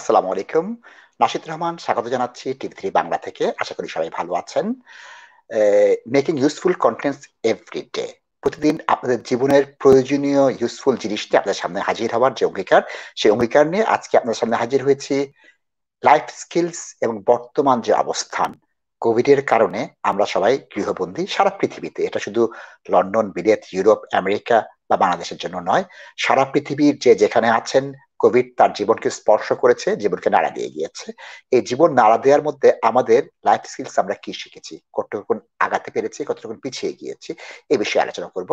আসসালামু আলাইকুম। নাশিদ রহমান, স্বাগত জানাচ্ছি টিভি থ্রি বাংলা থেকে। আশা করি সবাই ভালো আছেন। Making useful contents every day প্রতিদিন আপনাদের জীবনের প্রয়োজনীয় ইউজফুল জিনিসটি আপনাদের সামনে হাজির হওয়ার যে অঙ্গীকার, সেই অঙ্গীকার নিয়ে আজকে আপনাদের সামনে হাজির হয়েছি লাইফ স্কিলস এবং বর্তমান যে অবস্থান। কোভিডের কারণে আমরা সবাই গৃহবন্দী সারা পৃথিবীতে। এটা শুধু লন্ডন, বিলেত, ইউরোপ, আমেরিকা বা বাংলাদেশের জন্য নয়, সারা পৃথিবীর যে যেখানে আছেন কোভিড তার জীবনকে স্পর্শ করেছে, জীবনকে নাড়া দিয়ে গিয়েছে। এই জীবন নাড়া দেওয়ার মধ্যে আমাদের লাইফ স্কিলস আমরা কি শিখেছি কতটুকু আগাতে পেরেছি কতটুকু পিছিয়ে গিয়েছি এই বিষয়ে আলোচনা করব।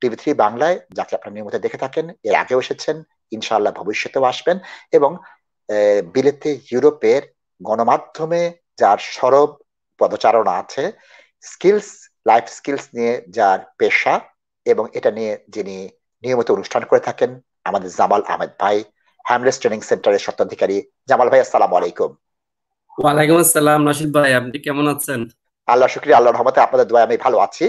টিভি থ্রি বাংলায় যাকে আপনার নিয়মিত দেখে থাকেন, এর আগেও এসেছেন, ইনশাআল্লাহ ভবিষ্যতেও আসবেন এবং বিলেতে ইউরোপের গণমাধ্যমে যার সরব পদচারণা আছে স্কিলস লাইফ স্কিলস নিয়ে যার পেশা এবং এটা নিয়ে যিনি নিয়মিত অনুষ্ঠান করে থাকেন, আমাদের জামাল আহমেদ ভাই হ্যামলেস ট্রেনিং সেন্টারের স্বত্বাধিকারী জামাল ভাই আসসালাম আলাইকুম। ওয়ালাইকুম আসসালাম নাশিদ ভাই আপনি কেমন আছেন? আল্লাহ শুক্রিয়া আল্লাহর রহমতে আপনাদের দোয়া আমি ভালো আছি।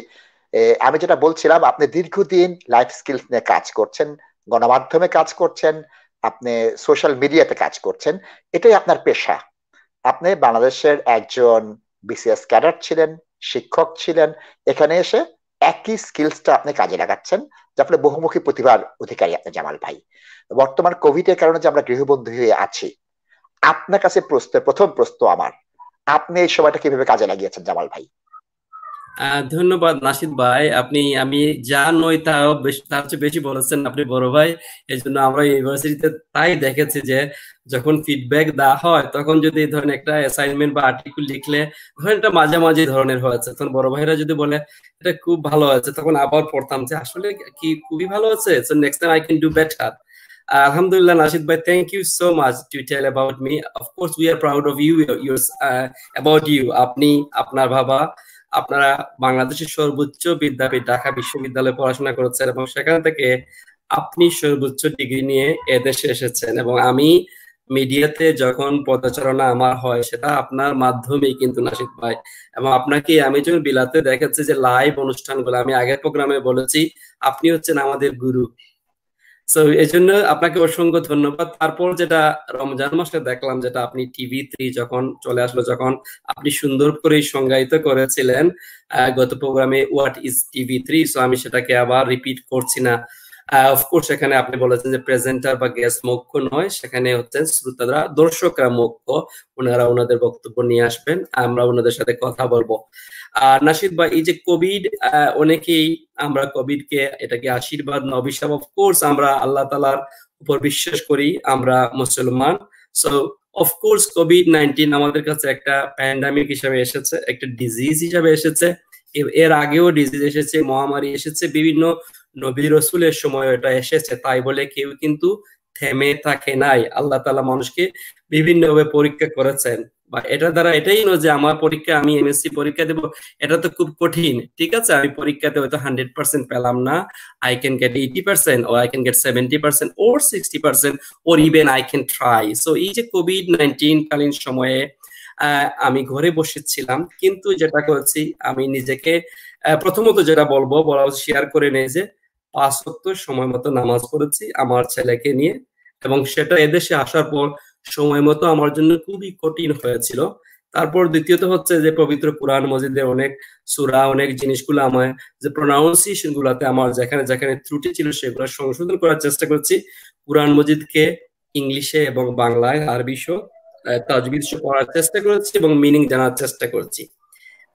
আমি যেটা বলছিলাম আপনি দীর্ঘদিন লাইফ স্কিলস নিয়ে কাজ করছেন গণমাধ্যমে কাজ করছেন আপনি সোশ্যাল মিডিয়াতে কাজ করছেন এটাই আপনার পেশা। আপনি বাংলাদেশের একজন বিসিএস ক্যাডার ছিলেন শিক্ষক ছিলেন এখানে এসে একই স্কিলসটা আপনি কাজে লাগাচ্ছেন যার ফলে বহুমুখী প্রতিভার অধিকারী আপনি জামাল ভাই। বর্তমান কোভিড এর কারণে যে আমরা গৃহবন্ধু হয়ে আছি, আপনার কাছে প্রশ্ন প্রথম প্রশ্ন আমার, আপনি এই সময়টা কীভাবে কাজে লাগিয়েছেন জামাল ভাই? ধন্যবাদ নাসিদ ভাই। আপনি আমি যা নই তাও তার চেয়ে বেশি বলেছেন আপনি বড় ভাই। এই জন্য আমরা ইউনিভার্সিটিতে তাই দেখেছি যে যখন ফিডব্যাক দেওয়া হয় তখন যদি ধরেন একটা অ্যাসাইনমেন্ট বা আর্টিকেল লিখলে ধরেন এটা মাঝামাঝি ধরনের হয়েছে তখন বড় ভাইরা যদি বলে এটা খুব ভালো হয়েছে তখন আবার পড়তাম যে আসলে কি খুবই ভালো হয়েছে? So next time I can do better bhai, thank you so much to tell about me. Of course, we are proud of you, your, uh, about you. আপনি আপনার বাবা আপনারা বাংলাদেশের সর্বোচ্চ বিদ্যাপীঠ, ঢাকা বিশ্ববিদ্যালয়ে পড়াশোনা করেছেন এবং সেখান থেকে আপনি সর্বোচ্চ ডিগ্রি নিয়ে এদেশে এসেছেন এবং আমি মিডিয়াতে যখন পদচারণা আমার হয়, সেটা আপনার মাধ্যমেই কিন্তু নাসিদ ভাই। এবং আপনাকে আমি যখন বিলাতে দেখাচ্ছি যে লাইভ অনুষ্ঠানগুলো, আমি আগের প্রোগ্রামে বলেছি, আপনি হচ্ছেন আমাদের গুরু। সো এই জন্য আপনাকে অসংখ্য ধন্যবাদ। তারপর যেটা রমজান মাসে দেখলাম, যেটা আপনি টিভি থ্রি যখন চলে আসলো, যখন আপনি সুন্দর করে সংজ্ঞায়িত করেছিলেন গত প্রোগ্রামে what is TV three so আমি সেটাকে আবার রিপিট করছি না। অফকোর্স সেখানে আপনি বলেছেন যে প্রেজেন্টার বা গেস্ট মুখ্য নয়, সেখানে হচ্ছেন শ্রোতারা, দর্শকরা মুখ্য। ওনারা ওনাদের বক্তব্য নিয়ে আসবেন, আমরা ওনাদের সাথে কথা বলব। আর নাসিদ ভাই, এই যে কোভিড অনেকেই আমরা কোভিড কে এটাকে আশীর্বাদ না, অভিশাপ অফকোর্স আমরা আল্লাহ তালার উপর বিশ্বাস করি, আমরা মুসলমান। সো অফকোর্স কোভিড নাইন্টিন আমাদের কাছে একটা প্যান্ডামিক হিসাবে এসেছে, একটা ডিজিজ হিসাবে এসেছে। এর আগেও ডিজিজ এসেছে, মহামারী এসেছে, বিভিন্ন নবী রসুলের সময় এটা এসেছে, তাই বলে কেউ কিন্তু থেমে থাকে নাই। আল্লাহ তালা মানুষকে বিভিন্নভাবে পরীক্ষা করেছেন। বা এটা দ্বারা এটাই নয় যে আমার পরীক্ষা, আমি এমএসসি পরীক্ষা দেব, এটা তো খুব কঠিন। ঠিক আছে, আমি পরীক্ষাতে হয়তো হান্ড্রেড পার্সেন্ট পেলাম না। I can get eighty percent O I can get seventy percent or sixty percent or even I can try so এই যে কোভিড নাইন্টিন কালীন সময়ে আমি ঘরে বসেছিলাম, কিন্তু যেটা করছি, আমি নিজেকে প্রথমত যেটা বলব, বলা শেয়ার করে নেই যে পাঁচ সময় মতো নামাজ পড়েছি আমার ছেলেকে নিয়ে এবং সেটা এদেশে আসার পর সময় মতো আমার জন্য খুবই কঠিন হয়েছিল। তারপর দ্বিতীয়ত হচ্ছে যে পবিত্র কোরআন মজিদে অনেক সুরা, অনেক জিনিসগুলো আমার যে প্রনাউন্সিয়েশন গুলাতে আমার যেখানে যেখানে ত্রুটি ছিল সেগুলো সংশোধন করার চেষ্টা করছি। কোরআন মজিদকে ইংলিশে এবং বাংলায়, আরবি শো পড়ার চেষ্টা করেছি এবং মিনিং জানার চেষ্টা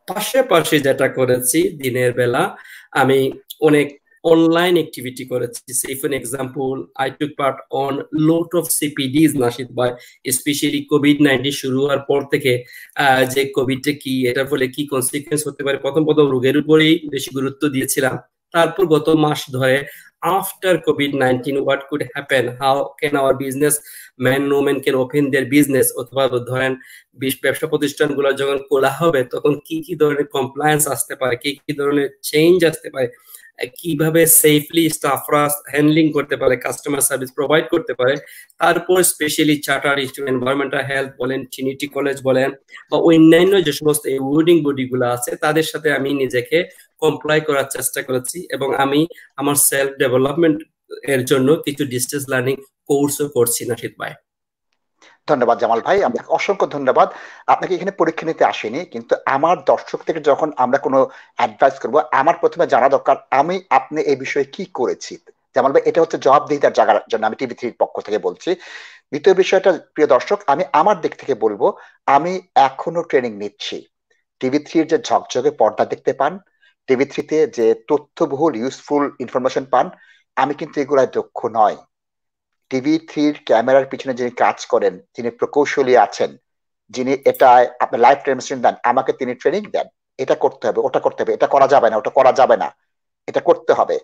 পাশাপাশি যেটা করেছি দিনের বেলা, আমি অনেক online activity করেছি। example, I took part on lot of CPDs nasheed ভাই স্পেশালি কোভিড নাইন্টিন শুরু হওয়ার পর থেকে যে কোভিডটা কি, এটার ফলে কি কনসিকুয়েন্স হতে পারে? প্রথম প্রথম রোগের উপরেই বেশি গুরুত্ব দিয়েছিলাম। তারপর গত মাস ধরে after COVID-19 what could happen how can our business men women can open their business অথবা ধরেন ব্যবসা প্রতিষ্ঠানগুলো যখন খোলা হবে তখন কি কি ধরনের কমপ্লায়েন্স আসতে পারে কি কি ধরনের চেঞ্জ আসতে পারে কীভাবে সেফলি স্টাফরা হ্যান্ডলিং করতে পারে কাস্টমার সার্ভিস প্রোভাইড করতে পারে, তারপর specially charter institute environmental health বলেন ট্রিনিটি কলেজ বলেন, বা অন্যান্য যে সমস্ত ওয়ার্ডিং বডিগুলো আছে, তাদের সাথে আমি নিজেকে কমপ্লাই করার চেষ্টা করেছি এবং আমি আমার সেলফ ডেভেলপমেন্ট এর জন্য কিছু ডিস্টেন্স লার্নিং কোর্সও করছি নাশিদ ভাই। ধন্যবাদ জামাল ভাই। আপনাকে অসংখ্য ধন্যবাদ। আপনাকে এখানে পরীক্ষা নিতে আসেনি, কিন্তু আমার দর্শক থেকে যখন আমরা কোনো অ্যাডভাইস করব, আমার প্রথমে জানা দরকার, আমি আপনি এই বিষয়ে কি করেছি? জামাল ভাই, এটা হচ্ছে জবাবদিহিতার জায়গার জন্য আমি টিভি থ্রির পক্ষ থেকে বলছি। দ্বিতীয় বিষয়টা, প্রিয় দর্শক, আমি আমার দিক থেকে বলব, আমি এখনও ট্রেনিং নিচ্ছি। টিভি থ্রির যে ঝকঝকে পর্দা দেখতে পান টিভি থ্রিতে যে তথ্যবহুল ইউজফুল ইনফরমেশন পান, আমি কিন্তু এগুলায় দক্ষ নয়। টিভি থ্রির ক্যামেরার পিছনে যিনি কাজ করেন যিনি প্রকৌশলী আছেন, যিনি এটা আপনার লাইফ ট্রেনিং দেন, আমাকে তিনি ট্রেনিং দেন। এটা করতে হবে, ওটা করতে হবে, এটা করা যাবে না, ওটা করা যাবে না, এটা করতে হবে।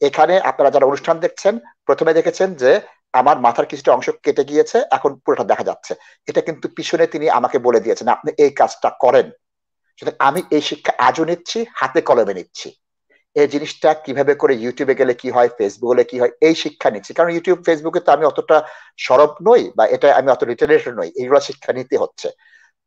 এখানে আপনারা যারা অনুষ্ঠান দেখছেন, প্রথমে দেখেছেন যে আমার মাথার কিছুটা অংশ কেটে গিয়েছে, এখন পুরোটা দেখা যাচ্ছে। এটা কিন্তু পিছনে তিনি আমাকে বলে দিয়েছেন, আপনি এই কাজটা করেন। সুতরাং আমি এই শিক্ষা আজও নিচ্ছি, হাতে কলমে নিচ্ছি। এই জিনিসটা কীভাবে করে ইউটিউবে গেলে কি হয় ফেসবুক হলে কি হয়, এই শিক্ষা নিচ্ছি। কারণ ইউটিউব ফেসবুকে তো আমি অতটা সরব নই বা এটা আমি অত লিটারেট নই, এইগুলো শিক্ষা নিতে হচ্ছে।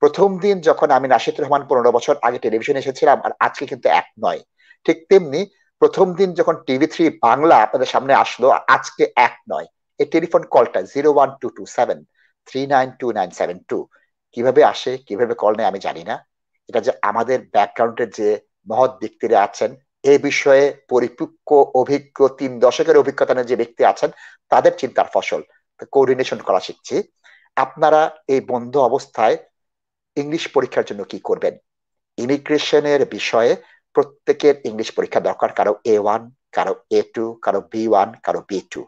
প্রথম দিন যখন আমি নাশিদ রহমান পনেরো বছর আগে টেলিভিশনে এসেছিলাম, আর আজকে কিন্তু এক নয়। ঠিক তেমনি প্রথম দিন যখন টিভি থ্রি বাংলা আপনাদের সামনে আসলো, আজকে এক নয়। এই টেলিফোন কলটা zero one two two seven three nine two nine seven two কীভাবে আসে, কীভাবে কল নেয় আমি জানি না। এটা যে আমাদের ব্যাকগ্রাউন্ডের যে মহৎ ব্যক্তিরা আছেন এ বিষয়ে পরিপক্ক অভিজ্ঞ তিন দশকের অভিজ্ঞতা যে ব্যক্তি আছেন, তাদের চিন্তার ফসল। কোঅর্ডিনেশন করা শিখছি। আপনারা এই বন্ধ অবস্থায় ইংলিশ পরীক্ষার জন্য কি করবেন? ইমিগ্রেশনের বিষয়ে প্রত্যেকের ইংলিশ পরীক্ষা দরকার। কারও এ ওয়ান কারও এ টু কারও বি ওয়ান কারও বি টু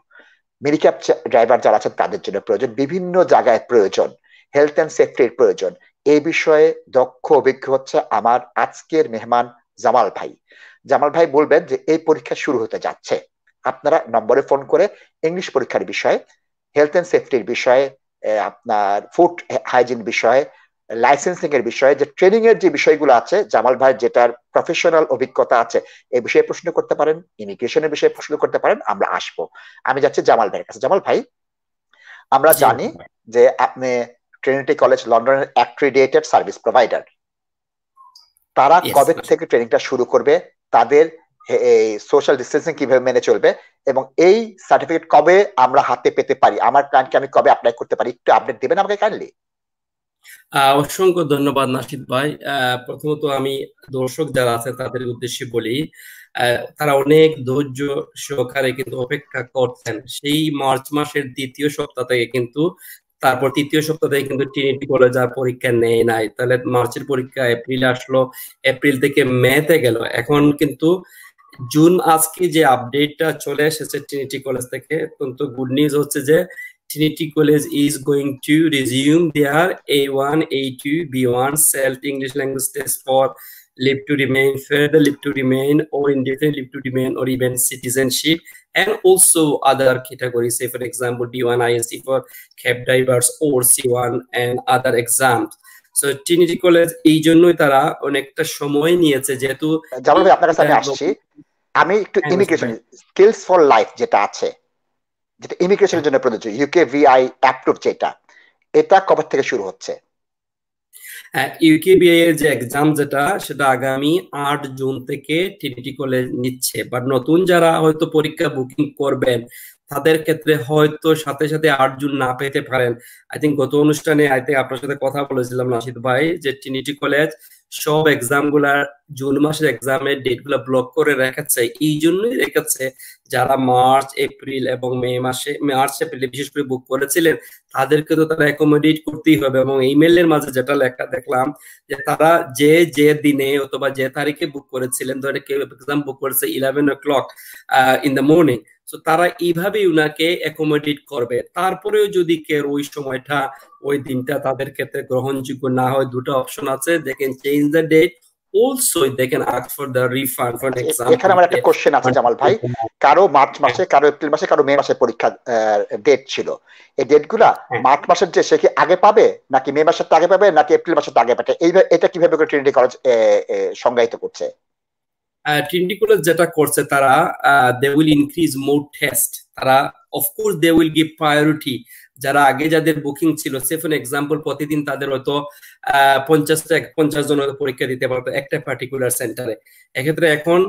মিনিক্যাপ ড্রাইভার যারা আছেন, তাদের জন্য প্রয়োজন। বিভিন্ন জায়গায় প্রয়োজন। হেলথ অ্যান্ড সেফটির প্রয়োজন। এই বিষয়ে দক্ষ অভিজ্ঞ হচ্ছে আমার আজকের মেহমান জামাল ভাই। জামাল ভাই বলবেন যে এই পরীক্ষা শুরু হতে যাচ্ছে। আপনারা নম্বরে ফোন করে ইংলিশ পরীক্ষার বিষয়ে হেলথ এন্ড সেফটির বিষয়ে আপনার ফুড হাইজিন বিষয়ে লাইসেন্সিং এর বিষয়ে যে ট্রেনিং এর যে বিষয়গুলো আছে জামাল ভাই যেটার প্রফেশনাল অভিজ্ঞতা আছে এই বিষয়ে প্রশ্ন করতে পারেন ইমিগ্রেশনের বিষয়ে প্রশ্ন করতে পারেন আমরা আসব। আমি যাচ্ছি জামাল ভাইয়ের কাছে। জামাল ভাই আমরা জানি যে আপনি ট্রিনিটি কলেজ লন্ডনের অ্যাক্রিডিয়েটেড সার্ভিস প্রোভাইডার তারা কবে থেকে ট্রেনিংটা শুরু করবে। তাদের সোশ্যাল ডিস্টেন্সিং কীভাবে মেনে চলবে এবং এই সার্টিফিকেট কবে আমরা হাতে পেতে পারি? আমার ক্লায়েন্টকে আমি কবে অ্যাপ্লাই করতে পারি? একটু আপডেট দিবেন আমাকে কাইন্ডলি অসংখ্য ধন্যবাদ নাসিদ ভাই। প্রথমত আমি দর্শক যারা আছে তাদের উদ্দেশ্যে বলি তারা অনেক ধৈর্য সহকারে কিন্তু অপেক্ষা করছেন। সেই মার্চ মাসের দ্বিতীয় সপ্তাহ থেকে কিন্তু তারপর তৃতীয় সপ্তাহ কিন্তু ট্রিনিটি কলেজ আর পরীক্ষা নেয় নাই। তাহলে মার্চের পরীক্ষা এপ্রিলে আসলো এপ্রিল থেকে মেতে গেল। এখন কিন্তু জুন আজকে যে আপডেটটা চলে এসেছে ট্রিনিটি কলেজ থেকে কিন্তু গুড নিউজ হচ্ছে যে Trinity College is going to resume their A1, A2, B1 self English language test for live to remain, further live to remain, or indefinite live to remain, or even citizenship, and also other categories, say for example D1 INC for cab drivers or C1 and other exams. So Trinity college এই জন্যই তারা অনেকটা সময় নিয়েছে যেহেতু জামাল ভাই আপনার কাছে আমি আসছি আমি একটু ইমিগ্রেশন স্কিলস ফর লাইফ যেটা আছে যেটা ইমিগ্রেশনের জন্য প্রযোজ্য ইউকে ভিআই অ্যাপ্রুভ যেটা এটা কবে থেকে শুরু হচ্ছে ইউকেবিআই এর যে এক্সাম যেটা, সেটা আগামী আট জুন থেকে টিনিটি কলেজ নিচ্ছে। বাট নতুন যারা হয়তো পরীক্ষা বুকিং করবেন, তাদের ক্ষেত্রে হয়তো সাথে সাথে আট জুন না পেতে পারেন। আই থিঙ্ক গত অনুষ্ঠানে আই থিঙ্ক আপনার সাথে কথা বলেছিলাম, নাসিদ ভাই, যে ট্রিনিটি কলেজ সব এক্সামগুলার জুন মাসের এক্সামের ডেটগুলা ব্লক করে রেখেছে, এই জন্যই রেখেছে যারা মার্চ এপ্রিল এবং মে মাসে মার্চ এপ্রিলে বিশেষ করে বুক করেছিলেন, তাদেরকে তো তারা অ্যাকোমোডেট করতেই হবে এবং ইমেলের মাঝে যেটা লেখা, দেখলাম যে তারা যে যে দিনে অথবা যে তারিখে বুক করেছিলেন ধরে কেউ এক্সাম বুক করেছে eleven o'clock in the morning তো তারা এইভাবেই উনাকে অ্যাকোমোডেট করবে। তারপরেও যদি কেউ ওই সময়টা, ওই দিনটা তাদের ক্ষেত্রে গ্রহণযোগ্য না হয়, দুটো অপশন আছে they can change the date also they can ask for the refund for example এখানে আমার একটা কোশ্চেন আছে জামাল ভাই। কারও মার্চ মাসে কারও এপ্রিল মাসে কারও মে মাসে পরীক্ষা ডেট ছিল। এই ডেটগুলা মার্চ মাসের যে সে কি আগে পাবে নাকি মে মাসের আগে পাবে নাকি এপ্রিল মাসের আগে পাবে? এই এটা কীভাবে করে ট্রিনিটি কলেজ সংজ্ঞায়িত করছে? ট্রিনিটি কলেজ যেটা করছে তারা they will increase more test তারা of course they will give priority যারা আগে যাদের বুকিং ছিল সে এক্সাম্পল প্রতিদিন তাদের হয়তো পঞ্চাশটা পঞ্চাশ জন পরীক্ষা দিতে পারতো একটা পার্টিকুলার সেন্টারে এক্ষেত্রে এখন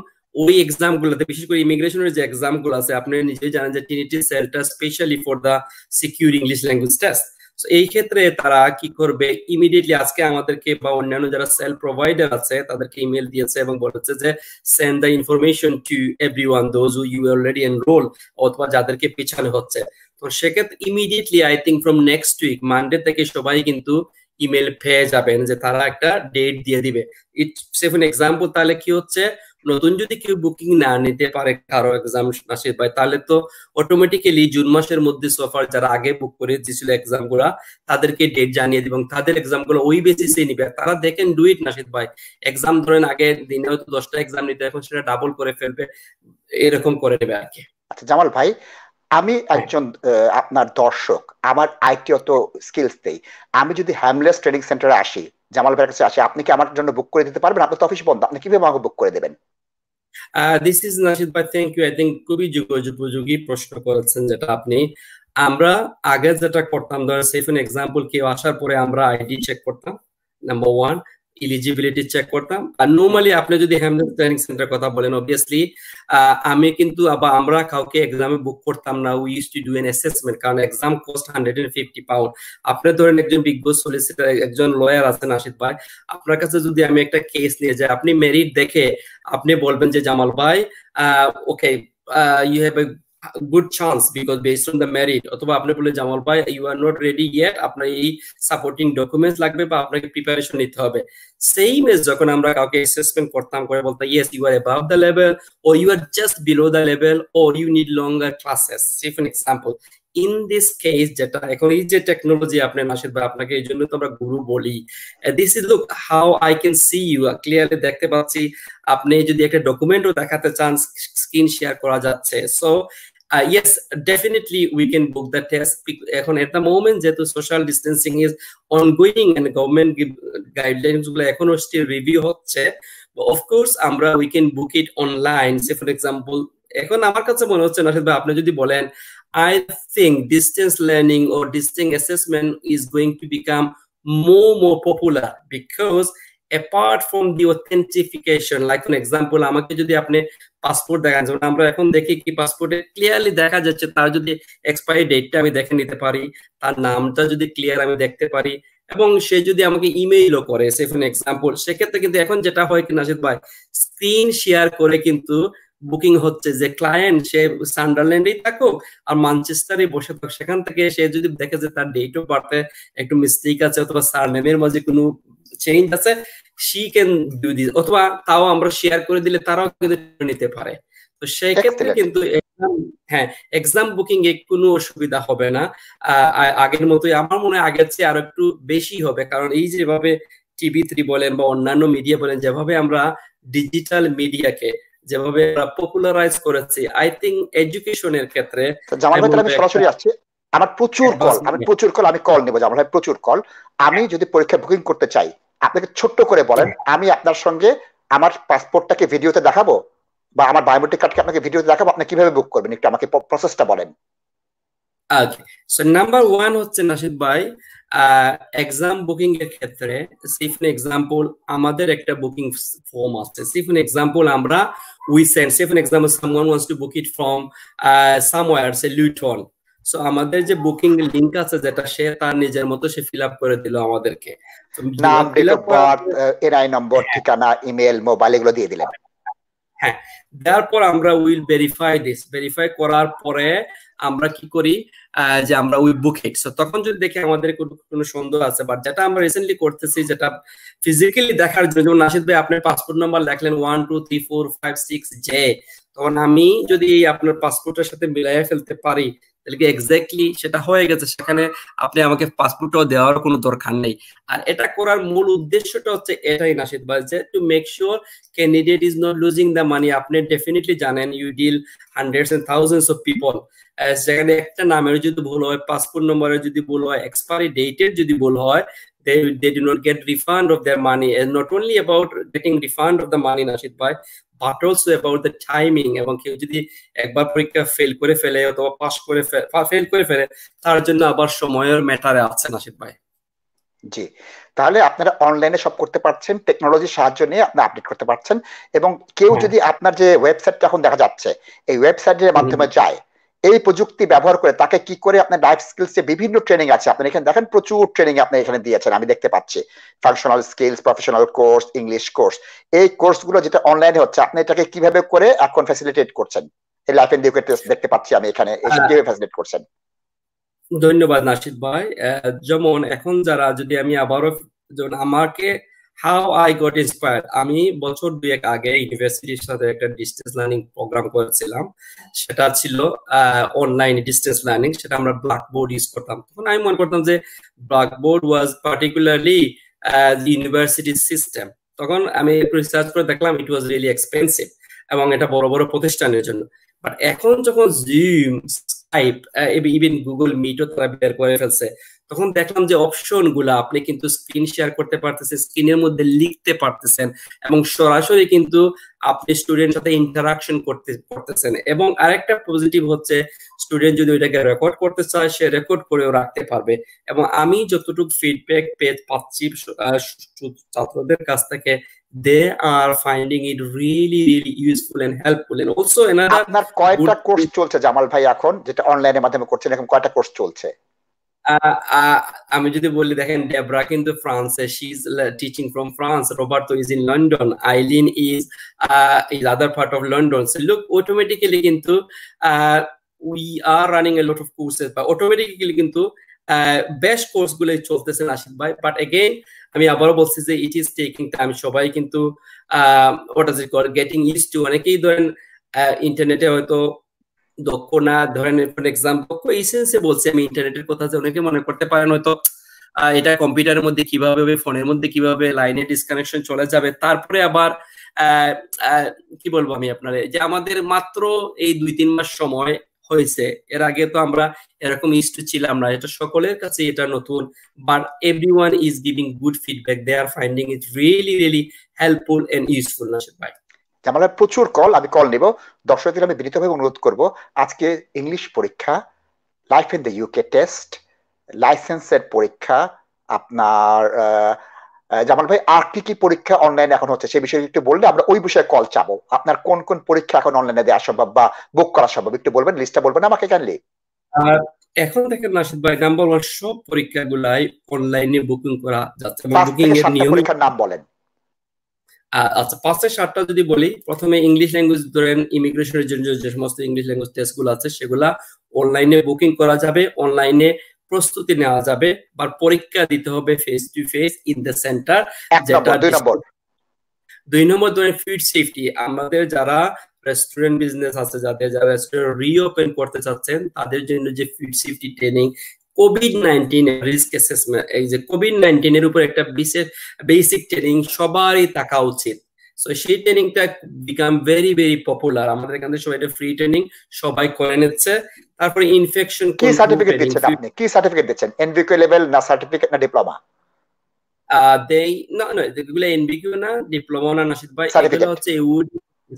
ওই এক্সাম গুলোতে, বিশেষ করে ইমিগ্রেশনের যে এক্সামগুলো আছে, আপনি নিজেই জানেন যে ট্রিনিটি সেলটা specially for the secure English language test এই ক্ষেত্রে তারা কি করবে? ইমিডিয়েটলি আজকে আমাদেরকে বা অন্যান্য যারা সেল প্রোভাইডার আছে, তাদেরকে ইমেল দিয়েছে এবং বলেছে যে send the information to everyone those you already enrol অথবা যাদেরকে পিছানো হচ্ছে। তো সেক্ষেত্রে immediately I think from next week Monday থেকে সবাই কিন্তু ইমেল পেয়ে যাবেন যে তারা একটা ডেট দিয়ে দিবে। ইট সেভেন এক্সাম্পল তাহলে কি হচ্ছে? নতুন যদি কেউ বুকিং না নিতে পারে কারও এক্সাম নাসির ভাই তাহলে তো অটোমেটিক্যালি জুন মাসের মধ্যে সোফার যারা আগে বুক করে দিয়েছিল এক্সামগুলা, তাদেরকে ডেট জানিয়ে দিবেন তাদের এক্সামগুলো ওই বেসিসে নিবে। তারা দেখেন ডু ইট নাসিদ ভাই। এক্সাম ধরেন আগে দিনে হয়তো দশটা এক্সাম নিতে, এখন সেটা ডাবল করে ফেলবে, এরকম করে নেবে আর কি। আচ্ছা জামাল ভাই আমি একজন আপনার দর্শক আমার আইটি অত স্কিলস নেই। আমি যদি হ্যামলেস ট্রেনিং সেন্টারে আসি জামাল ভাইয়ের কাছে আসি আপনি কি আমার জন্য বুক করে দিতে পারবেন? আপনার তো অফিস বন্ধ আপনি কীভাবে আমাকে বুক করে দেবেন? দিস ইজ নাশিদ ভাই থ্যাংক ইউ আই থিঙ্ক খুবই উপযোগী প্রশ্ন করেছেন যেটা আপনি। আমরা আগে যেটা করতাম ধরেন সেফ এন এক্সাম্পল কেউ আসার পরে আমরা আইডি চেক করতাম নাম্বার ওয়ান ইলিজিবিলিটি চেক করতাম। আর নর্মালি আপনি যদি হ্যামলেস ট্রেনিং সেন্টার কথা বলেন অবভিয়াসলি আমি কিন্তু আবার আমরা কাউকে এক্সামে বুক করতাম না। We use to do an assessment কারণ exam cost hundred and fifty pound আপনি ধরেন একজন বস সলিসিটার একজন লয়ার আছেন আশিদ ভাই। আপনার কাছে যদি আমি একটা কেস নিয়ে যাই, আপনি মেরিট দেখে আপনি বলবেন যে, জামাল ভাই okay you have good chance because based on the merit অথবা আপনি বলে জামাল ভাই you are not ready yet আপনার এই সাপোর্টিং ডকুমেন্টস লাগবে বা আপনাকে প্রিপারেশন নিতে হবে। সেম এজ যখন আমরা কাউকে অ্যাসেসমেন্ট করতাম, করে বলতাম yes you are above the level or you are just below the level or you need longer classes if an example in this case যেটা এখন এই যে টেকনোলজি আপনি নাসিদ ভাই আপনাকে এই জন্য তো আমরা গুরু বলি this is look how I can see you clearly দেখতে পাচ্ছি, আপনি যদি একটা ডকুমেন্টও দেখাতে চান স্ক্রিন শেয়ার করা যাচ্ছে। So uh, yes definitely we can book the test এখন at the moment যেহেতু social distancing is ongoing and government guidelines গুলো এখনও still review হচ্ছে of course আমরা we can book it online say for example এখন আমার কাছে মনে হচ্ছে নাসিদ ভাই আপনি যদি বলেন I think distance learning or distance assessment is going to become more more popular because apart from the authentication like for example আমাকে যদি আপনি পাসপোর্ট দেখান, যেমন আমরা এখন দেখি কি পাসপোর্টে ক্লিয়ারলি দেখা যাচ্ছে, তার যদি এক্সপায়ারি ডেটটা আমি দেখে নিতে পারি, তার নামটা যদি ক্লিয়ার আমি দেখতে পারি, এবং সে যদি আমাকে ইমেইলও করে সে এক্সাম্পল সেক্ষেত্রে কিন্তু এখন যেটা হয় কি নাসিদ ভাই স্ক্রিন শেয়ার করে কিন্তু বুকিং হচ্ছে যে ক্লায়েন্ট সে সান্ডারল্যান্ডেই থাকুক আর মানচেস্টারে বসে থাকুক সেখান থেকে সে যদি দেখে যে তার ডেট অফ বার্থে একটু মিস্টেক আছে অথবা সার নেমের মাঝে কোনো চেঞ্জ আছে শি ক্যান ডু দিস অথবা তাও আমরা শেয়ার করে দিলে তারাও কিন্তু নিতে পারে। তো সেই ক্ষেত্রে কিন্তু হ্যাঁ এক্সাম বুকিং এ কোনো অসুবিধা হবে না। আগের মতোই আমার মনে হয় আগের চেয়ে আরও একটু বেশি হবে কারণ এই যেভাবে টিভি থ্রি বলেন বা অন্যান্য মিডিয়া বলেন যেভাবে আমরা ডিজিটাল মিডিয়াকে যেভাবে আমরা পপুলারাইজ করেছি আই থিঙ্ক এডুকেশনের ক্ষেত্রে জামাল ভাই আমি সরাসরি আসছি। আমার প্রচুর কল আমি প্রচুর কল আমি কল নেব জামাল ভাই প্রচুর কল আমি যদি পরীক্ষা বুকিং করতে চাই আপনাকে ছোট্ট করে বলেন আমি আপনার সঙ্গে আমার পাসপোর্টটাকে ভিডিওতে দেখাবো? বা আমার বায়োমেট্রিক কার্ডকে আপনাকে ভিডিওতে দেখাবো? আপনি কীভাবে বুক করবেন? একটু আমাকে প্রসেসটা বলেন। ওকে সো নাম্বার ওয়ান হচ্ছে নাসিদ ভাই এক্সাম বুকিং এর ক্ষেত্রে সিফ এক্সাম্পল আমাদের একটা বুকিং ফর্ম আছে সিফন এক্সাম্পল আমরা we send Saif example someone wants to book it from somewhere say Luton so আমাদের যে বুকিং লিংক আছে যেটা সে তার নিজের মতো সে ফিল আপ করে দিল আমাদেরকে। নাম বার্থ এনআই নম্বর ঠিকানা ইমেল মোবাইল এগুলো দিয়ে দিলেন। হ্যাঁ। তারপর আমরা উইল ভেরিফাই দিস ভেরিফাই করার পরে আমরা কি করি যে আমরা উই বুক ইট তখন যদি দেখি আমাদের কোনো সন্দেহ আছে বাট যেটা আমরা রিসেন্টলি করতেছি, যেটা ফিজিক্যালি দেখার জন্য, যেমন নাসিদ ভাই আপনার passport number লেখলেন one two three four five six J তখন আমি যদি আপনার পাসপোর্টের সাথে মিলাইয়া ফেলতে পারি তাহলে কি এক্স্যাক্টলি সেটা হয়ে গেছে, সেখানে আপনি আমাকে পাসপোর্টও দেওয়ার কোনো দরকার নেই। আর এটা করার মূল উদ্দেশ্যটা হচ্ছে এটাই নাসিদ ভাই, যে to make sure candidate is not losing the money আপনি ডেফিনেটলি জানেন you deal hundreds and thousands of people সেখানে একটা নামের যদি ভুল হয় পাসপোর্ট নম্বরের যদি ভুল হয় এক্সপায়ারি ডেটের যদি ভুল হয় they they do not get refund of their money. And not only about getting refund of the money Nashid bhai but also about the timing. এবং কেউ যদি একবার পরীক্ষা ফেল করে ফেলে অথবা পাস করে ফেল করে ফেলে তার জন্য আবার সময়ের ম্যাটারে আছে নাসিদ ভাই জি। তাহলে আপনারা অনলাইনে সব করতে পারছেন টেকনোলজির সাহায্য নিয়ে আপনি আপডেট করতে পারছেন এবং কেউ যদি আপনার যে ওয়েবসাইটটা এখন দেখা যাচ্ছে এই ওয়েবসাইটের মাধ্যমে যায় এই প্রযুক্তি ব্যবহার করে তাকে কি করে আপনার লাইফ স্কিলস এ বিভিন্ন ট্রেনিং আছে? আপনি এখানে দেখেন প্রচুর ট্রেনিং আপনি এখানে দিয়েছেন আমি দেখতে পাচ্ছি। Functional skills professional course English course এই কোর্সগুলো যেটা অনলাইনে হচ্ছে আপনি এটাকে কীভাবে করে এখন ফ্যাসিলিটেট করছেন? এই লাইফ এডুকেটর দেখতে পাচ্ছি আমি এখানে কীভাবে ফ্যাসিলিটেট করছেন? ধন্যবাদ নাসিদ ভাই। যেমন এখন যারা যদি আমি আবারও আমাকে হাউ আই গট ইন্সপায়ার্ড আমি বছর দুয়েক আগে ইউনিভার্সিটির সাথে একটা ডিস্টেন্স লার্নিং প্রোগ্রাম করেছিলাম। সেটা ছিল অনলাইন ডিস্টেন্স লার্নিং সেটা আমরা ব্ল্যাকবোর্ড ইউজ করতাম। তখন আমি মনে করতাম যে blackboard was particularly university system তখন আমি একটু রিসার্চ করে দেখলাম ইট ওয়াজ রিয়েলি এক্সপেন্সিভ এবং এটা বড় বড় প্রতিষ্ঠানের জন্য। বাট এখন যখন জিম স্কাইপ ইভেন গুগল মিটও তারা বের করে ফেলছে তখন দেখলাম যে অপশনগুলা আপনি কিন্তু স্ক্রিন শেয়ার করতে পারতেছেন স্ক্রিনের মধ্যে লিখতে পারতেছেন এবং সরাসরি কিন্তু আপনি স্টুডেন্ট সাথে ইন্টারাকশন করতে করতেছেন। এবং আরেকটা পজিটিভ হচ্ছে স্টুডেন্ট যদি ওইটাকে রেকর্ড করতে চায় সে রেকর্ড করেও রাখতে পারবে। এবং আমি যতটুকু ফিডব্যাক পেয়ে পাচ্ছি ছাত্রদের কাছ থেকে they are finding it really useful and helpful. And also another আপনার কয়টা কোর্স চলছে জামাল ভাই এখন যেটা অনলাইনের মাধ্যমে করছেন এখন কয়টা কোর্স চলছে? আমি যদি বলি, দেখেন ডেবরা কিন্তু ফ্রান্সে she is teaching from France Roberto is in London Eileen is is other part of London so look automatically কিন্তু we are running a lot of courses বা অটোমেটিক্যালি কিন্তু বেস্ট কোর্সগুলো চলতেছে নাসিদ ভাই। বাট এগেইন আমি আবারও বলছি যে ইট ইজ টেকিং টাইম সবাই কিন্তু what is it getting use to অনেকেই ধরেন ইন্টারনেটে হয়তো দক্ষ না ধরেন ফর এক্সাম্পল এই সেন্সে বলছি আমি ইন্টারনেটের কথা যে অনেকে মনে করতে পারেন হয়তো এটা কম্পিউটারের মধ্যে কীভাবে ফোনের মধ্যে কীভাবে লাইনে ডিসকানেকশন চলে যাবে। তারপরে আবার কি বলব আমি আপনার? যে আমাদের মাত্র এই দুই তিন মাস সময় হয়েছে, এর আগে তো আমরা এরকম ইস্ট ছিলাম না। এটা সকলের কাছে এটা নতুন but everyone is giving good feedback they are finding it really really helpful and useful Nashid ভাই। আমার প্রচুর কল আমি কল নিব। দর্শকদের আমি বিনীতভাবে অনুরোধ করব। আজকে ইংলিশ পরীক্ষা life in the UK test লাইসেন্সের পরীক্ষা আপনার জামাল ভাই আর কি কি পরীক্ষা অনলাইনে এখন হচ্ছে? সেই বিষয়ে একটু বললে আমরা ওই বিষয়ে কল চাবো। আপনার কোন কোন পরীক্ষা এখন অনলাইনে দেওয়া সম্ভব বা বুক করা সম্ভব? একটু বলবেন লিস্টটা বলবেন আমাকে কাইন্ডলি এখন দেখেন নাশিদ ভাই নাম্বার ওয়ান সব পরীক্ষাগুলাই অনলাইনে বুকিং করা যাচ্ছে বুকিং এর নিয়ম পরীক্ষার নাম বলেন। আচ্ছা পাঁচটা সাতটা যদি বলি প্রথমে ইংলিশ ল্যাঙ্গুয়েজ ধরেন ইমিগ্রেশনের জন্য যে সমস্ত ইংলিশ ল্যাঙ্গুয়েজ টেস্টগুলো আছে সেগুলা অনলাইনে বুকিং করা যাবে অনলাইনে প্রস্তুতি নেওয়া যাবে বা পরীক্ষা দিতে হবে face to face in the centre যেটা দুই নম্বর। ধরেন ফুড সেফটি আমাদের যারা রেস্টুরেন্ট বিজনেস আছে যাদের যারা রেস্টুরেন্ট রিওপেন করতে চাচ্ছেন তাদের জন্য যে food safety training covid nineteen risk assessment এই যে কোভিড নাইন্টিন এর উপর একটা বিশেষ বেসিক ট্রেনিং সবারই থাকা উচিত। সো সেই ট্রেনিংটা বিকাম ভেরি ভেরি পপুলার আমাদের এখানে সবাই এটা ফ্রি ট্রেনিং সবাই করে নিচ্ছে। তারপরে ইনফেকশন কি সার্টিফিকেট দিচ্ছেন আপনি? কি সার্টিফিকেট দিচ্ছেন? এনভিকিউ লেভেল না সার্টিফিকেট না ডিপ্লোমা দেই না না এগুলো এনভিকিউ না ডিপ্লোমা না নাশিদ ভাই এগুলো হচ্ছে you'd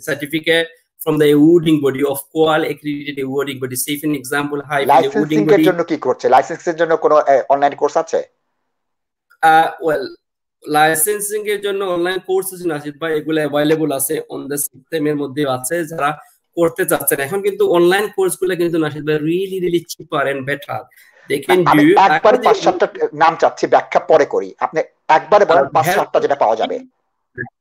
certificate from the awarding body. Of qual accredited awarding body. Say for example high licensing এর জন্য কি করছে? লাইসেন্সিং জন্য কোনো অনলাইন কোর্স আছে? Uh, ওয়েল লাইসেন্সিং এর জন্য অনলাইন কোর্স আছে বা এগুলো অ্যাভেলেবল আছে অন দ্য সিস্টেমের মধ্যে আছে যারা করতে চাচ্ছেন। এখন কিন্তু অনলাইন কোর্সগুলো কিন্তু নাশিদ ভাই really really cheaper and better আমি একবার পাঁচ সাতটা নাম চাচ্ছি ব্যাখ্যা পরে করি। আপনি একবারে বলেন হ্যাঁ। পাঁচ সাতটা যেটা পাওয়া যাবে।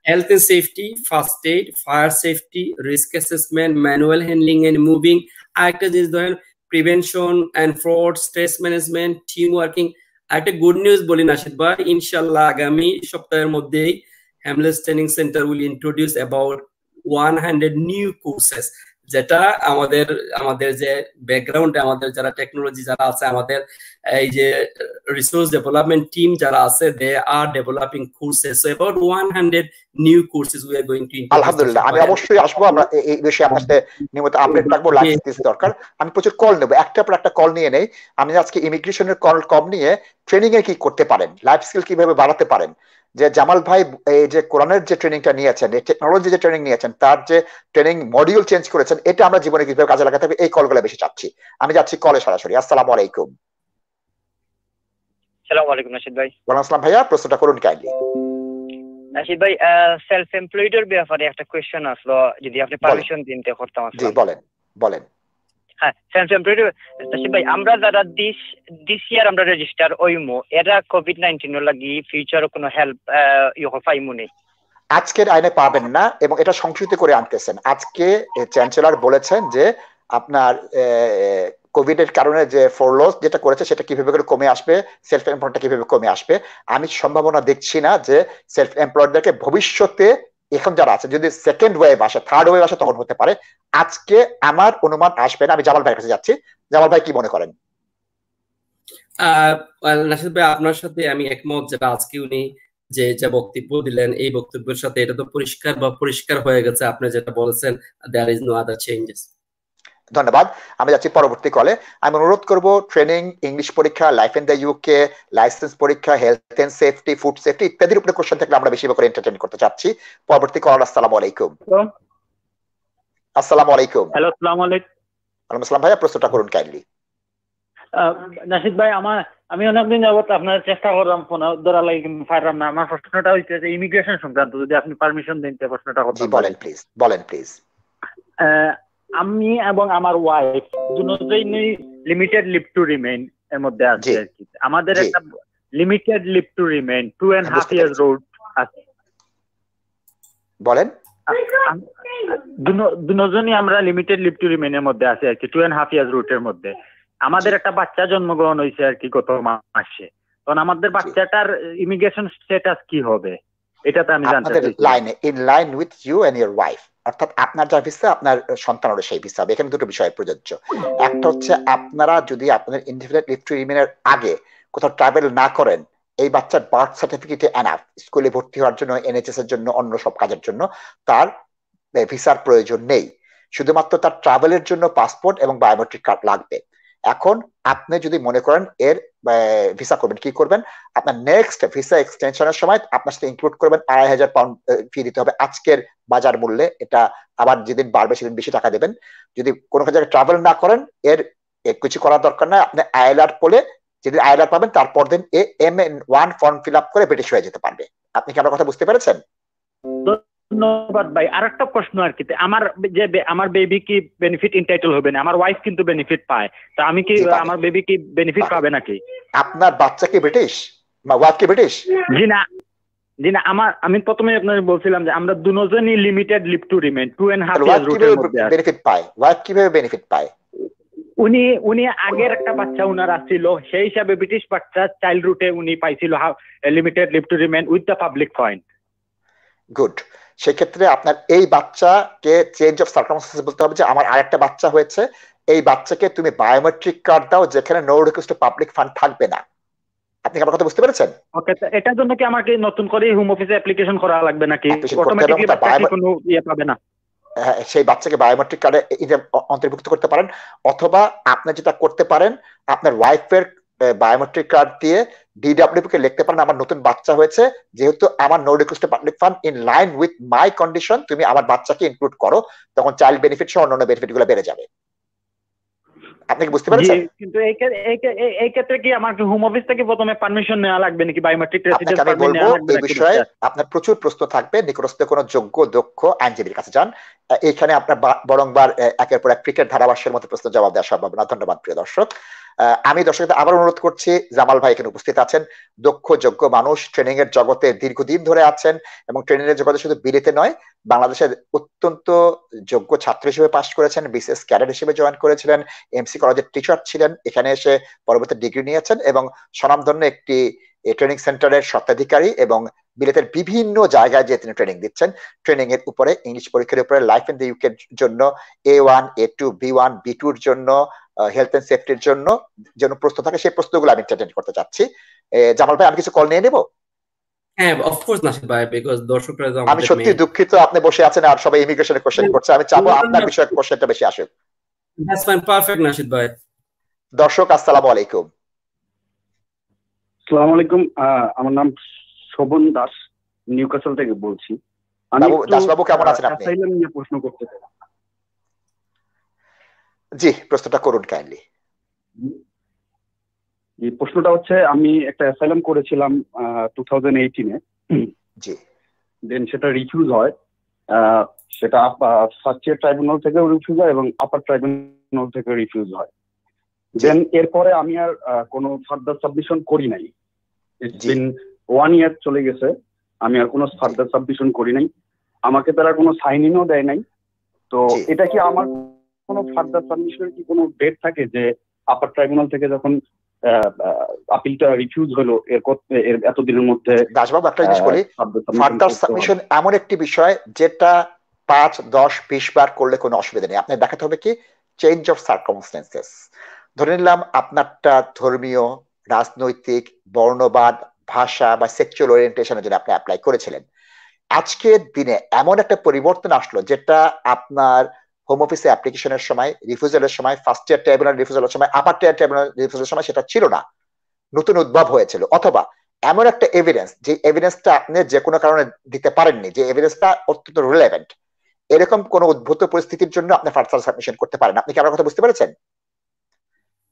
Health and safety, first aid, fire safety, risk assessment, manual handling and moving, আরেকটা জিনিস ধরেন prevention and fraud stress management team working একটা গুড নিউজ বলি নাশিদ ভাই ইনশাল্লাহ আগামী সপ্তাহের মধ্যেই হ্যামলেস training centre will introduce about one hundred new courses যেটা আমাদের আমাদের যে ব্যাকগ্রাউন্ডে আমাদের যারা টেকনোলজি যারা আছে আমাদের এই যে রিসোর্স ডেভেলপমেন্ট টিম যারা আছে they are developing courses so about 100 new courses we are going to আলহামদুলিল্লাহ আমি অবশ্যই আসব আমরা এই বিষয়ে আপনার সাথে নিয়মিত আপডেট রাখব লাইসেন্স দরকার। আমি প্রচুর কল নেব একটা পর একটা কল নিয়ে নেই। আমি আজকে ইমিগ্রেশনের কল কম নিয়ে ট্রেনিং এ কি করতে পারেন লাইফ স্কিল কীভাবে বাড়াতে পারেন যে জামাল ভাই এই যে কোরআনের যে ট্রেনিংটা নিয়েছেন এই টেকনোলজি যে ট্রেনিং নিয়েছেন তার যে ট্রেনিং মডিউল চেঞ্জ করেছেন এটা আমরা জীবনে কীভাবে কাজে লাগাতে হবে এই কলগুলো বেশি চাচ্ছি। আমি যাচ্ছি কলে সরাসরি। আসসালামু আলাইকুম। আসসালামু আলাইকুম নাশিদ ভাই। ওয়ালাইকুম আসসালাম ভাইয়া প্রশ্নটা করুন কাইন্ডলি নাশিদ ভাই সেলফ এমপ্লয়েড এর ব্যাপারে একটা কোশ্চেন আসলো যদি আপনি পারমিশন দিন তে করতাম জি বলেন বলেন। হ্যাঁ ভাই, আমরা যারা দিস দিস ইয়ার আমরা রেজিস্টার ওইমো এরা কোভিড নাইন্টিন লাগি ফিউচার কোনো হেল্প ইয়ে পাইমু নেই আজকের আইনে পাবেন না, এবং এটা সংশোধিত করে আনতেছেন। আজকে চ্যান্সেলর বলেছেন যে, আপনার কোভিড এর কারণে যে ফোরলস যেটা করেছে, সেটা কীভাবে করে কমে আসবে সেলফ এমপ্লয়েডটা কীভাবে কমে আসবে। আমি সম্ভাবনা দেখছি না যে সেলফ এমপ্লয়েডদেরকে ভবিষ্যতে এখন যারা আছে, যদি সেকেন্ড ওয়েভ আসে থার্ড ওয়েভ আসে, তখন হতে পারে। আজকে আমার অনুমান আসবে না, আমি জামাল ভাইয়ের কাছে যাচ্ছি। জামাল ভাই কি মনে করেন? আপনার সাথে আমি একমত যেটা আজকে উনি যে যে বক্তব্য দিলেন, এই বক্তব্যের সাথে এটা তো পরিষ্কার বা পরিষ্কার হয়ে গেছে। আপনি যেটা বলেছেন there is no other changes ধন্যবাদ। আমি যাচ্ছি পরবর্তী কলে আমি অনুরোধ করব ট্রেনিং ইংলিশ পরীক্ষা life in the UK licence পরীক্ষা health and safety food safety ইত্যাদির উপরে কোশ্চেন থাকলে আমরা বেশি করে এন্টারটেইন করতে চাচ্ছি। পরবর্তী কল আসসালামু আলাইকুম। আসসালামু আলাইকুম। হ্যালো আসসালামু আলাইকুম। ওয়ালাইকুম আসসালাম ভাইয়া প্রশ্নটা করুন কাইন্ডলি নাসিদ ভাই আমার আমি অনেকদিন যাবত আপনার চেষ্টা করলাম ফোন ধরা লাগে পারলাম না। আমার প্রশ্নটা হইছে যে ইমিগ্রেশন সংক্রান্ত যদি আপনি পারমিশন দেন তে প্রশ্নটা করতে বলেন প্লিজ বলেন প্লিজ আমি এবং আমার ওয়াইফ দুজনেই লিমিটেড লিভ টু রিমেইন এর মধ্যে আছে আর কি আমাদের একটা limited leave to remain two and half years route আছে। বলেন। দুজনই আমরা লিমিটেড লিভ টু রিমেইন এর মধ্যে আছে আর কি টু এন্ড হাফ ইয়ার্স রুটের মধ্যে। আমাদের একটা বাচ্চা জন্মগ্রহণ হয়েছে আর কি গত মাসে। তখন আমাদের বাচ্চাটার ইমিগ্রেশন স্ট্যাটাস কি হবে? এটা তো আমি জানতে চাই লাইনে in line with you and your wife অর্থাৎ আপনার যা ভিসা আপনার সন্তানেরও সেই ভিসা এখানে দুটো বিষয় প্রযোজ্য। একটা হচ্ছে আপনারা যদি আপনাদের ইন্ডিভিজুয়াল লিভ রিমেনের আগে কোথাও ট্রাভেল না করেন, এই বাচ্চার বার্থ সার্টিফিকেটে এনাফ স্কুলে ভর্তি হওয়ার জন্য এনএচএস এর জন্য, অন্য সব কাজের জন্য, তার ভিসার প্রয়োজন নেই। শুধুমাত্র তার ট্রাভেলের জন্য পাসপোর্ট এবং বায়োমেট্রিক কার্ড লাগবে। এখন আপনি যদি মনে করেন এর ভিসা করবেন, কি করবেন? আপনার নেক্সট ভিসা এক্সটেনশনের সময় আপনার সাথে ইনক্লুড করবেন আড়াই হাজার পাউন্ড ফি দিতে হবে। আজকের বাজার মূল্যে এটা আবার যেদিন বাড়বে সেদিন বেশি টাকা দেবেন। যদি কোনো জায়গায় ট্রাভেল না করেন, এর কিছু করার দরকার নাই। আপনি আইএলআর বলে যেদিন আইএলআর পাবেন, তারপর দিন এ, M N one form fill up করে ব্রিটিশ হয়ে যেতে পারবে। আপনি কি আমার কথা বুঝতে পেরেছেন? ধন্যবাদ ভাই। আর একটা প্রশ্ন আর কি আমার যে আমার বেবি কি বেনিফিট ইনটাইটেল হবে না? আমার ওয়াইফ কিন্তু বেনিফিট পায়। তা আমি কি আমার বেবি কি বেনিফিট পাবে নাকি? আপনার বাচ্চা কি ব্রিটিশ? ওয়াইফ কি ব্রিটিশ? জি না জি না আমার আমি প্রথমে আপনাকে বলছিলাম যে আমরা দুজনই limited leave to remain two and half year রুটের মধ্যে বেনিফিট পায়? ওয়াইফ কীভাবে বেনিফিট পায়? উনি উনি আগের একটা বাচ্চা উনার আসছিল সেই হিসাবে ব্রিটিশ বাচ্চা চাইল্ড রুটে উনি পাইছিল limited leave to remain with the public point good সেক্ষেত্রে আপনার এই বাচ্চাকে চেঞ্জ অফ সার্কামস্টেন্স বলতে হবে যে আমার আরেকটা বাচ্চা হয়েছে এই বাচ্চাকে তুমি বায়োমেট্রিক কার্ড দাও যেখানে নো রিকোয়েস্ট পাবলিক ফান্ড থাকবে না। আপনি আমার কথা বুঝতে পেরেছেন? ওকে এটার জন্য কি আমাকে নতুন করে হোম অফিসে অ্যাপ্লিকেশন করা লাগবে নাকি? অটোমেটিকলি বাচ্চা কোনো ইয়ে পাবে না? সেই বাচ্চাকে বায়োমেট্রিক কার্ডে অন্তর্ভুক্ত করতে পারেন অথবা আপনি যেটা করতে পারেন আপনার ওয়াইফের বায়োমেট্রিক কার্ড দিয়ে ডিডাব্লিউ কে লিখতে পারেন আমার নতুন বাচ্চা হয়েছে। যেহেতু আমার no request public fund in line with my condition তুমি আমার বাচ্চাকে ইনক্লুড করো তখন চাইল্ড বেনিফিট সহ অন্যান্য বেনিফিটগুলো বেড়ে যাবে। আপনি কি বুঝতে পারছেন? কিন্তু এই ক্ষেত্রে কি আমার হোম অফিস থেকে প্রথমে পারমিশন নেওয়া লাগবে নাকি বায়োমেট্রিক রেসিডেন্স আমি বলব এই বিষয়ে আপনার প্রচুর প্রশ্ন থাকবে নিকটস্থ কোনো যোগ্য দক্ষ আইনজীবীর কাছে যান। এখানে আপনার বরংবার একের পর এক ক্রিকেট ধারাভাষ্যের মতো প্রশ্ন জবাব দেওয়া সম্ভব না ধন্যবাদ প্রিয় দর্শক। আমি দর্শকদের আবার অনুরোধ করছি, জামাল ভাই এখানে উপস্থিত আছেন। দক্ষ, যোগ্য মানুষ ট্রেনিং এর জগতে দীর্ঘদিন ধরে আছেন এবং ট্রেনিং এর জগতে শুধু বিলেতে নয়, বাংলাদেশের অত্যন্ত যোগ্য ছাত্র হিসেবে পাশ করেছেন, বিশেষ ক্যাডার হিসেবে জয়েন করেছিলেন এমসি কলেজের টিচার ছিলেন, এখানে এসে পরবর্তী ডিগ্রি নিয়েছেন এবং স্বনামধন্য একটি ট্রেনিং সেন্টারের স্বত্বাধিকারী এবং বিলেতের বিভিন্ন জায়গায় যে তিনি ট্রেনিং দিচ্ছেন। ট্রেনিং এর উপরে ইংলিশ পরীক্ষার উপরে লাইফ ইন দ্য ইউকের জন্য A one A two B one B টুর জন্য হেলথ এন্ড সেফটির জন্য যেন প্রশ্ন থাকে সেই প্রশ্নগুলো আমি এন্টারটেন করতে চাচ্ছি। জামাল ভাই আমি কিছু কল নিয়ে নেব? হ্যাঁ অফকোর্স নাসিদ ভাই বিকজ দর্শকরা আমি সত্যি দুঃখিত আপনি বসে আছেন আর সবাই ইমিগ্রেশনের কোশ্চেন করছে। আমি চাবো আপনার বিষয়ে কোশ্চেনটা বেশি আসুক। দ্যাটস ফাইন পারফেক্ট নাসিদ ভাই। দর্শক আসসালামু আলাইকুম। আসসালামু আলাইকুম। আমার নাম শোভন দাস নিউকাসল থেকে বলছি। আমি দাসবাবু কেমন আছেন আপনি? প্রশ্ন করতে চাই। জি প্রশ্নটা করুন কাইন্ডলি প্রশ্নটা হচ্ছে আমি একটা অ্যাসাইলাম করেছিলাম টু থাউজেন্ড এইটিনে জি। দেন সেটা রিফিউজ হয়। সেটা ফার্স্ট ইয়ার ট্রাইব্যুনাল থেকে রিফিউজ হয় এবং আপার ট্রাইব্যুনাল থেকে রিফিউজ হয়। দেন এরপরে আমি আর কোনো ফার্দার সাবমিশন করি নাই। দিন ওয়ান ইয়ার চলে গেছে। আমি আর কোনো ফার্দার সাবমিশন করি নাই। আমাকে তারা কোনো সাইন ইনও দেয় নাই। তো এটা কি আমার কোনো ফার্দার সাবমিশনের কি কোনো ডেট থাকে যে আপার ট্রাইব্যুনাল থেকে যখন আপিলটা রিফিউজ হলো এর এর এতদিনের মধ্যে দাসবাবু একটা জিনিস বলি। ফার্দার সাবমিশন এমন একটি বিষয় যেটা পাঁচ দশ বিশ বার করলে কোনো অসুবিধা নেই। আপনি দেখাতে হবে কি? চেঞ্জ অফ সার্কমস্টেন্সেস ধরে নিলাম আপনারটা ধর্মীয় রাজনৈতিক বর্ণবাদ ভাষা বা সেক্সুয়াল ওরিয়েন্টেশনের জন্য আপনি অ্যাপ্লাই করেছিলেন। আজকের দিনে এমন একটা পরিবর্তন আসলো যেটা আপনার হোম অফিসে অ্যাপ্লিকেশনের সময় রিফিউজালের সময় ফার্স্ট ইয়ার ট্রাইব্যুনাল রিফিউজালের সময় আপার টিয়ার ট্রাইব্যুনাল রিফিউজালের সময় সেটা ছিল না। নতুন উদ্ভব হয়েছিল। অথবা এমন একটা এভিডেন্স যে এভিডেন্সটা আপনি যে কোনো কারণে দিতে পারেননি, যে এভিডেন্সটা অত্যন্ত রিলেভেন্ট এরকম কোন উদ্ভূত পরিস্থিতির জন্য আপনি ফার্দার সাবমিশন করতে পারেন। আপনি কি আমার কথা বুঝতে পেরেছেন?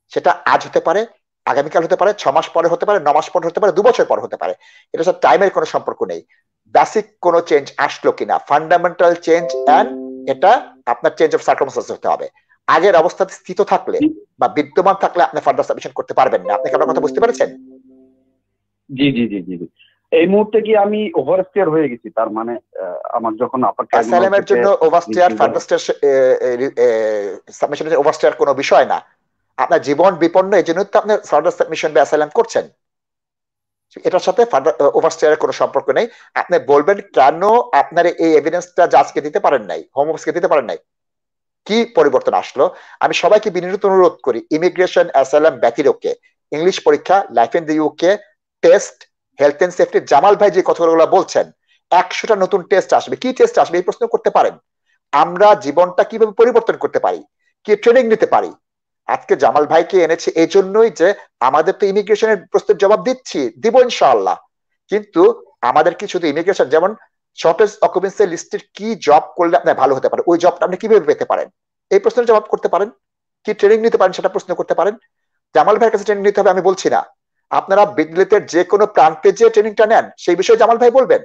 সেটা আজ হতে পারে, আগামীকাল হতে পারে ছ মাস পরে হতে পারে ন মাস পরে হতে পারে দু বছর পর হতে পারে। এটা সাথে টাইমের কোনো সম্পর্ক নেই। বেসিক কোনো চেঞ্জ আসলো কিনা? ফান্ডামেন্টাল চেঞ্জ অ্যান্ড এটা আপনার চেঞ্জ অফ সার্কমস্টেন্স হতে হবে। আগের অবস্থাতে স্থিত থাকলে বা বিদ্যমান থাকলে আপনি ফার্দার সাবমিশন করতে পারবেন না। আপনি কি আমার কথা বুঝতে পেরেছেন? জি জি জি জি এই মুহূর্তে কি আমি ওভারস্টেয়ার হয়ে গেছি? তার মানে আমার যখন আপার অ্যাসাইলামের জন্য ওভারস্টেয়ার ফার্দার সাবমিশনের ওভারস্টেয়ার কোনো বিষয় না। আপনার জীবন বিপন্ন এই জন্য তো আপনি ফার্দার সাবমিশন বা অ্যাসাইলাম করছেন। এটার সাথে ওভারস্টেয়ারের কোনো সম্পর্ক নেই। আপনি বলবেন, কেন আপনার এই এভিডেন্সটা জাজকে দিতে পারেন নাই হোম অফিসকে দিতে পারেন নাই? কি পরিবর্তন আসলো? আমি সবাইকে বিনীত অনুরোধ করি ইমিগ্রেশন অ্যাসাইলাম ব্যতিরোকে ইংলিশ পরীক্ষা life in the UK test health and safety Jamal ভাই যে কথাগুলো বলছেন, একশোটা নতুন টেস্ট আসবে। কি টেস্ট আসবে? এই প্রশ্ন করতে পারেন। আমরা জীবনটা কীভাবে পরিবর্তন করতে পারি? কি ট্রেনিং নিতে পারি? আজকে জামাল ভাইকে এনেছে এই জন্যই যে আমাদের তো ইমিগ্রেশনের প্রশ্নের জবাব দিচ্ছি, দিব ইনশাআল্লাহ। কিন্তু আমাদের কি শুধু ইমিগ্রেশন, যেমন শর্টেজ অকুপেন্সি লিস্টের কি জব করলে আপনার ভালো হতে পারে ওই জবটা আপনি কীভাবে পেতে পারেন? এই প্রশ্নের জবাব করতে পারেন? কি ট্রেনিং নিতে পারেন সেটা প্রশ্ন করতে পারেন? জামাল ভাইয়ের কাছে ট্রেনিং নিতে হবে, আমি বলছি না। আপনারা বিদ্যুতের যে কোনো প্রান্তে যে ট্রেনিংটা নেন, সেই বিষয়ে জামাল ভাই বলবেন।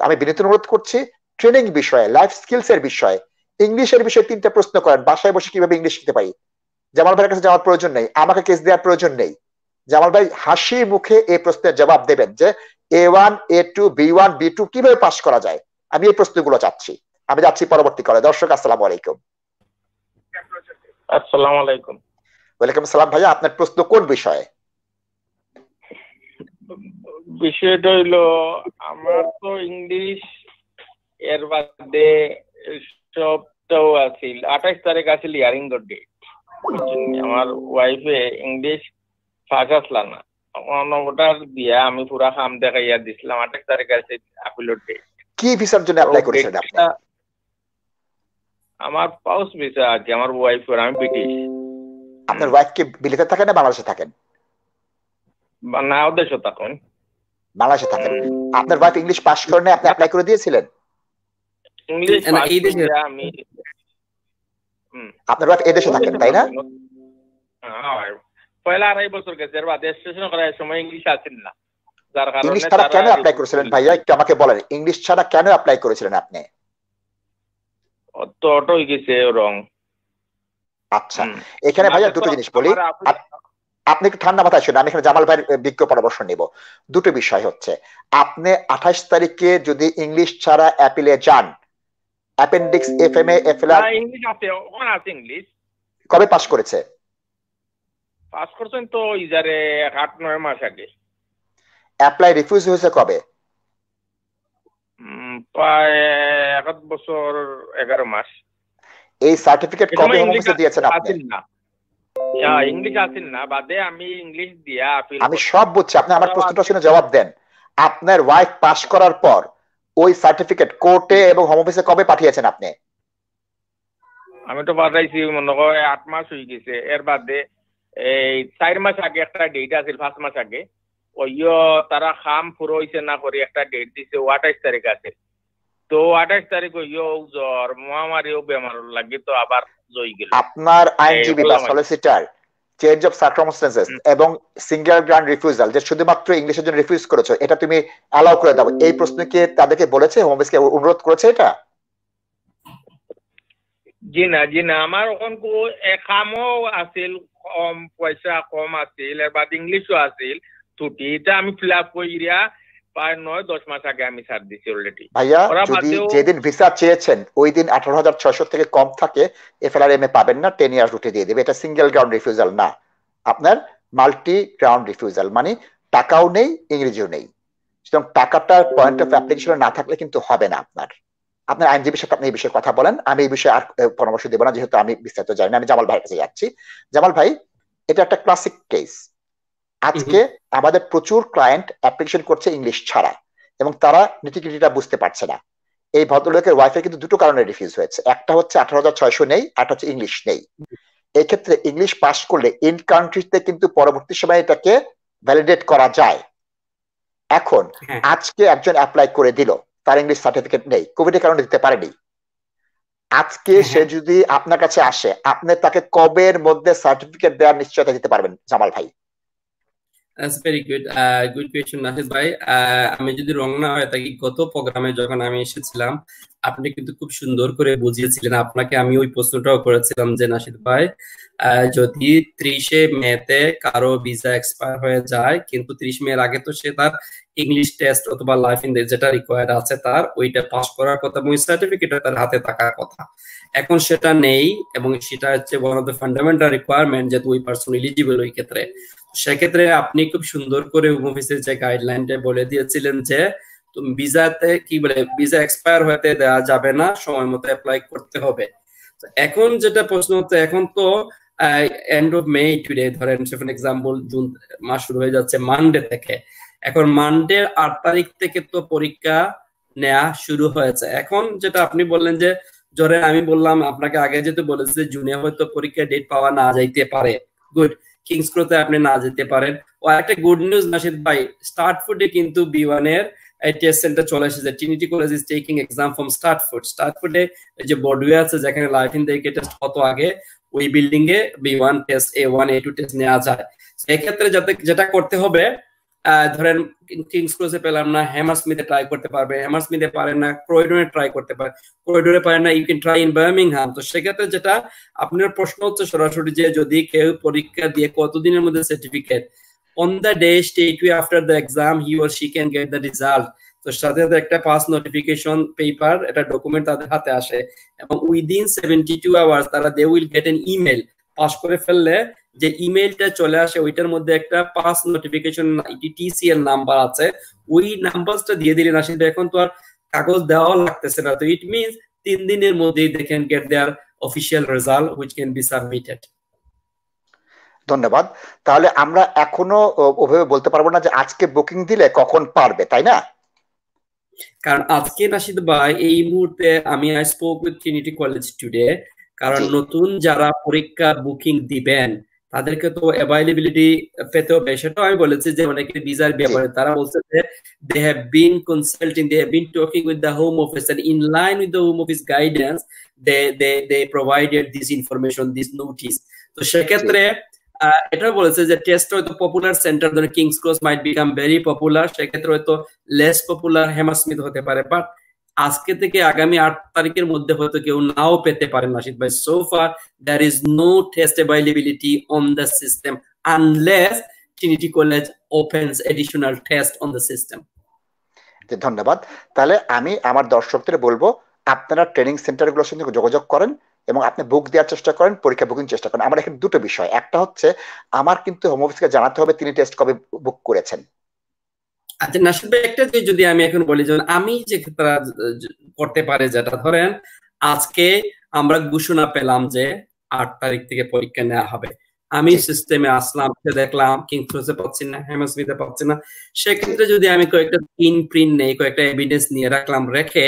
আমি বিনীত অনুরোধ করছি ট্রেনিং বিষয়ে লাইফ স্কিলস এর বিষয়ে, ইংলিশের বিষয়ে তিনটা প্রশ্ন করেন, বাসায় বসে কীভাবে ইংলিশ শিখতে পারি? জামাল ভাইয়ের কাছে যাওয়ার প্রয়োজন নেই আমাকে কেস দেওয়ার প্রয়োজন নেই। জামাল ভাই হাসি মুখে এই প্রশ্নের জবাব দেবেন যে A one A two B one B two কীভাবে পাশ করা যায়? আমি এই প্রশ্নগুলো চাচ্ছি। আমি যাচ্ছি পরবর্তী করে দর্শক আসসালাম আলাইকুম। আসসালাম আলাইকুম। ওয়ালাইকুম সালাম ভাইয়া আপনার প্রশ্ন কোন বিষয়ে? বিষয়টা হইল আমার তো ইংলিশ এর বাদে সবটাও আছিল। আঠাইশ তারিখ আছিল ইয়ারিং ডেট আমার ওয়াইফে ইংলিশ ফাঁস আসলা না। আমি পুরা খাম দেখাইয়া দিছিলাম আঠাশ তারিখ আছে আপিলের ডেট কি ভিসার জন্য অ্যাপ্লাই করেছিলেন আপনি? আমার পাউস ভিসা আছে আমার ওয়াইফ আমি ব্রিটিশ আপনার ওয়াইফ কি বিলেতে থাকেন না বাংলাদেশে থাকেন? না দেশে থাকেন। বাংলাদেশে থাকেন। আপনার ওয়াইফ ইংলিশ পাস করে আপনি অ্যাপ্লাই করে দিয়েছিলেন? ইংলিশ আমি আপনার ওয়াইফ এদেশে থাকেন তাই না? পয়লা আড়াই বছর গেছে এর বাদে স্টেশন করার সময় ইংলিশ আসেন না। যার কারণে ইংলিশ ছাড়া কেন অ্যাপ্লাই করেছিলেন? ভাইয়া একটু আমাকে বলেন ইংলিশ ছাড়া কেন অ্যাপ্লাই করেছিলেন আপনি? তো অটো গেছে রং। আচ্ছা এখানে ভাইয়া দুটো জিনিস বলি। আপনি একটু ঠান্ডা মাথায় শুনে আমি এখানে জামাল ভাইয়ের বিজ্ঞ পরামর্শ নিব। দুটো বিষয় হচ্ছে আপনি আঠাশ তারিখে যদি ইংলিশ ছাড়া অ্যাপিলে যান appendix F M F English আছে ওখানে আছে ইংলিশ কবে পাস করেছে? পাস করছেন তো ইজারে আট নয় মাস আগে। অ্যাপ্লাই রিফিউজ হয়েছে কবে? প্রায় এক বছর এগারো মাস। এই সার্টিফিকেট কবে অফিসে দিয়েছেন আপনি? না। ইংলিশ আসেন না বাদে আমি ইংলিশ দিয়া আমি সব বুঝছি আপনি আমার প্রশ্নটা শুনে জবাব দেন। আপনার ওয়াইফ পাস করার পর ওই সার্টিফিকেট কোর্টে এবং হোম অফিসে কবে পাঠিয়েছেন আপনি? আমি তো পাঠাইছি মনে হয় আট মাস হয়ে গেছে। এর বাদে এই চার মাস আগে একটা ডেট আছিল পাঁচ মাস আগে। ওইও তারা খাম পুরো হইছে না করে একটা ডেট দিছে ও আঠাইশ তারিখ আছে। তো আঠাইশ তারিখ ওইও জ্বর মহামারীও বেমার লাগে তো আবার জয় গেল। আপনার আইনজীবী বা সলিসিটার চেঞ্জ অফ সার্কামস্টেন্সেস এবং সিঙ্গেল গ্রান্ড রিফিউজাল যে শুধুমাত্র ইংলিশের জন্য রিফিউজ করেছ এটা তুমি অ্যালাউ করে দাও। এই প্রশ্ন কি তাদেরকে বলেছে? হোম অফিসকে অনুরোধ করেছে এটা? জি না জি না। আমার এখন একামও আছিল কম পয়সা কম আছিল এবার ইংলিশও আছিল। ছুটি এটা আমি ফিল আপ করিয়া প্রায় নয় দশ মাস আগে আমি ছাড় দিছি অলরেডি ভাইয়া যদি যেদিন ভিসা চেয়েছেন ওই দিন আঠারো হাজার ছয়শো থেকে কম থাকে এফএলআর এম এ পাবেন না টেন ইয়ার্স রুটে দিয়ে দেবে। এটা সিঙ্গেল গ্রাউন্ড রিফিউজাল না। আপনার মাল্টি গ্রাউন্ড রিফিউজাল মানে টাকাও নেই ইংরেজিও নেই। সুতরাং টাকাটা পয়েন্ট অফ অ্যাপ্লিকেশন না থাকলে কিন্তু হবে না আপনার। আপনার আইনজীবীর সাথে আপনি এই বিষয়ে কথা বলেন। আমি এই বিষয়ে আর পরামর্শ দেবো না যেহেতু আমি বিস্তারিত জানি না। আমি জামাল ভাইয়ের কাছে যাচ্ছি। জামাল ভাই এটা একটা ক্লাসিক কেস আজকে আমাদের প্রচুর ক্লায়েন্ট অ্যাপ্লিকেশন করছে ইংলিশ ছাড়া এবং তারা নীতিকিটিটা বুঝতে পারছে না। এই ভদ্রলোকের ওয়াইফাই কিন্তু দুটো কারণে রিফিউজ হয়েছে। একটা হচ্ছে আঠারো হাজার ছয়শো নেই আর হচ্ছে ইংলিশ নেই। এই ক্ষেত্রে ইংলিশ পাস করলে ইন কান্ট্রিতে কিন্তু পরবর্তী সময় এটাকে ভ্যালিডেট করা যায়। এখন আজকে একজন অ্যাপ্লাই করে দিল তার ইংলিশ সার্টিফিকেট নেই কোভিড এর কারণে দিতে পারেনি। আজকে সে যদি আপনার কাছে আসে আপনি তাকে কবের মধ্যে সার্টিফিকেট দেওয়ার নিশ্চয়তা দিতে পারবেন জামাল ভাই? That's very good. Good question Nahid ভাই. আমি যদি রং না হয় থাকি গত প্রোগ্রামে যখন আমি এসেছিলাম, আপনি কিন্তু খুব সুন্দর করে বুঝিয়েছিলেন। আপনাকে আমি ওই প্রশ্নটাও করেছিলাম যে নাসিদ ভাই যদি ত্রিশে মেতে কারও ভিসা এক্সপায়ার হয়ে যায়, কিন্তু ত্রিশ মের আগে তো সে তার ইংলিশ টেস্ট অথবা লাইফ ইন যেটা রিকোয়ার্ড আছে তার, ওইটা পাস করার কথা এবং সার্টিফিকেট তার হাতে থাকার কথা। এখন সেটা নেই এবং সেটা হচ্ছে one of the fundamental requirement যেহেতু ওই পার্সন এলিজিবল ওই ক্ষেত্রে। সেক্ষেত্রে আপনি খুব সুন্দর করে অফিসের যে গাইডলাইনটা বলে দিয়েছিলেন যে ভিসাতে কি বলে ভিসা এক্সপায়ার হতে দেওয়া যাবে না, সময় মতো অ্যাপ্লাই করতে হবে। এখন যেটা প্রশ্ন হচ্ছে, এখন তো এন্ড অফ মে টুডে ধরেন ফর এক্সাম্পল জুন মাস শুরু হয়ে যাচ্ছে মানডে থেকে। এখন মানডে আট তারিখ থেকে তো পরীক্ষা নেওয়া শুরু হয়েছে। এখন যেটা আপনি বললেন যে ধরেন আমি বললাম, আপনাকে আগে যেহেতু বলেছে জুনে হয়তো পরীক্ষা ডেট পাওয়া না যাইতে পারে। গুড কিংস ক্রোতে আপনি না যেতে পারেন। ও একটা গুড নিউজ নাশিদ ভাই স্টার্ট ফুডে কিন্তু বি ওয়ানের টেস্ট সেন্টার চলে এসেছে। Trinity College is taking exam from Stratford start ফুডে যে বডওয়ে আছে, যেখানে লাইফ ইন দেখে টেস্ট কত আগে, ওই building A B one test A one A two test নেওয়া যায়। এক্ষেত্রে যাতে যেটা করতে হবে ধরেন কিংস ক্রসে পেলাম না হ্যামার স্মিথে ট্রাই করতে পারবে হ্যামার স্মিথে পারেন না ক্রয়ডোরে ট্রাই করতে পারে ক্রয়ডোরে পারেন না you can try in Birmingham তো সেক্ষেত্রে যেটা আপনার প্রশ্ন হচ্ছে সরাসরি যে যদি কেউ পরীক্ষা দিয়ে কতদিনের মধ্যে certificate on the day state we after the exam he or she can get the result তো সাথে সাথে একটা পাস নোটিফিকেশন পেপার এটা ডকুমেন্ট তাদের হাতে আসে। এবং উইদিন সেভেন্টি টু আওয়ার্স তারা they will get an email pass করে ফেললে যে ইমেলটা চলে আসে ওইটার মধ্যে একটা পাস নোটিফিকেশন টিসিএল নাম্বার আছে। ওই নাম্বারটা দিয়ে দিলেন আসলে এখন তো আর কাগজ দেওয়া লাগতেছে না। তো ইট মিনস তিন দিনের মধ্যেই they can get their official result which can be submitted ধন্যবাদ। তাহলে আমরা এখনও ওভাবে বলতে পারব না যে আজকে বুকিং দিলে কখন পারবে তাই না? কারণ আজকে নাসিদ ভাই এই মুহূর্তে আমি I spoke with Trinity College today কারণ নতুন যারা পরীক্ষা বুকিং দিবেন তাদেরকে তো অ্যাভেলেবিলিটি পেতে হবে। সেটাও আমি বলেছি যে অনেকে ভিসার ব্যাপারে। তারা বলছে যে they have been consulting they have been talking with the Home Office and in line with the Home Office guidance they they they provided this information this notice তো সেক্ষেত্রে এটা বলেছে যে টেস্ট হয়তো পপুলার সেন্টার ধরে King's Cross might become very popular সেক্ষেত্রে হয়তো less popular হেমাস্মিথ হতে পারে। বাট আজকে থেকে আগামী আট তারিখের মধ্যে হয়তো কেউ নাও পেতে পারেন নাসিদ ভাই। So far there is no test availability on the system unless Trinity College opens additional test on the system ধন্যবাদ। তাহলে আমি আমার দর্শকদের বলব, আপনারা ট্রেনিং সেন্টারগুলোর সঙ্গে যোগাযোগ করেন এবং আপনি বুক দেওয়ার চেষ্টা করেন, পরীক্ষা বুকিং চেষ্টা করেন। আমার এখানে দুটো বিষয়। একটা হচ্ছে, আমার কিন্তু হোম অফিসকে জানাতে হবে, তিনি টেস্ট কবে বুক করেছেন। আচ্ছা একটা যে যদি আমি এখন বলি যেমন আমি যে তারা করতে পারে যেটা ধরেন আজকে আমরা ঘোষণা পেলাম যে আট তারিখ থেকে পরীক্ষা নেওয়া হবে। আমি সিস্টেমে আসলাম দেখলাম কিংসে পাচ্ছি না হেমাসমিতে পাচ্ছি না। সেক্ষেত্রে যদি আমি কয়েকটা পিন প্রিন্ট নেই কয়েকটা এভিডেন্স নিয়ে রাখলাম রেখে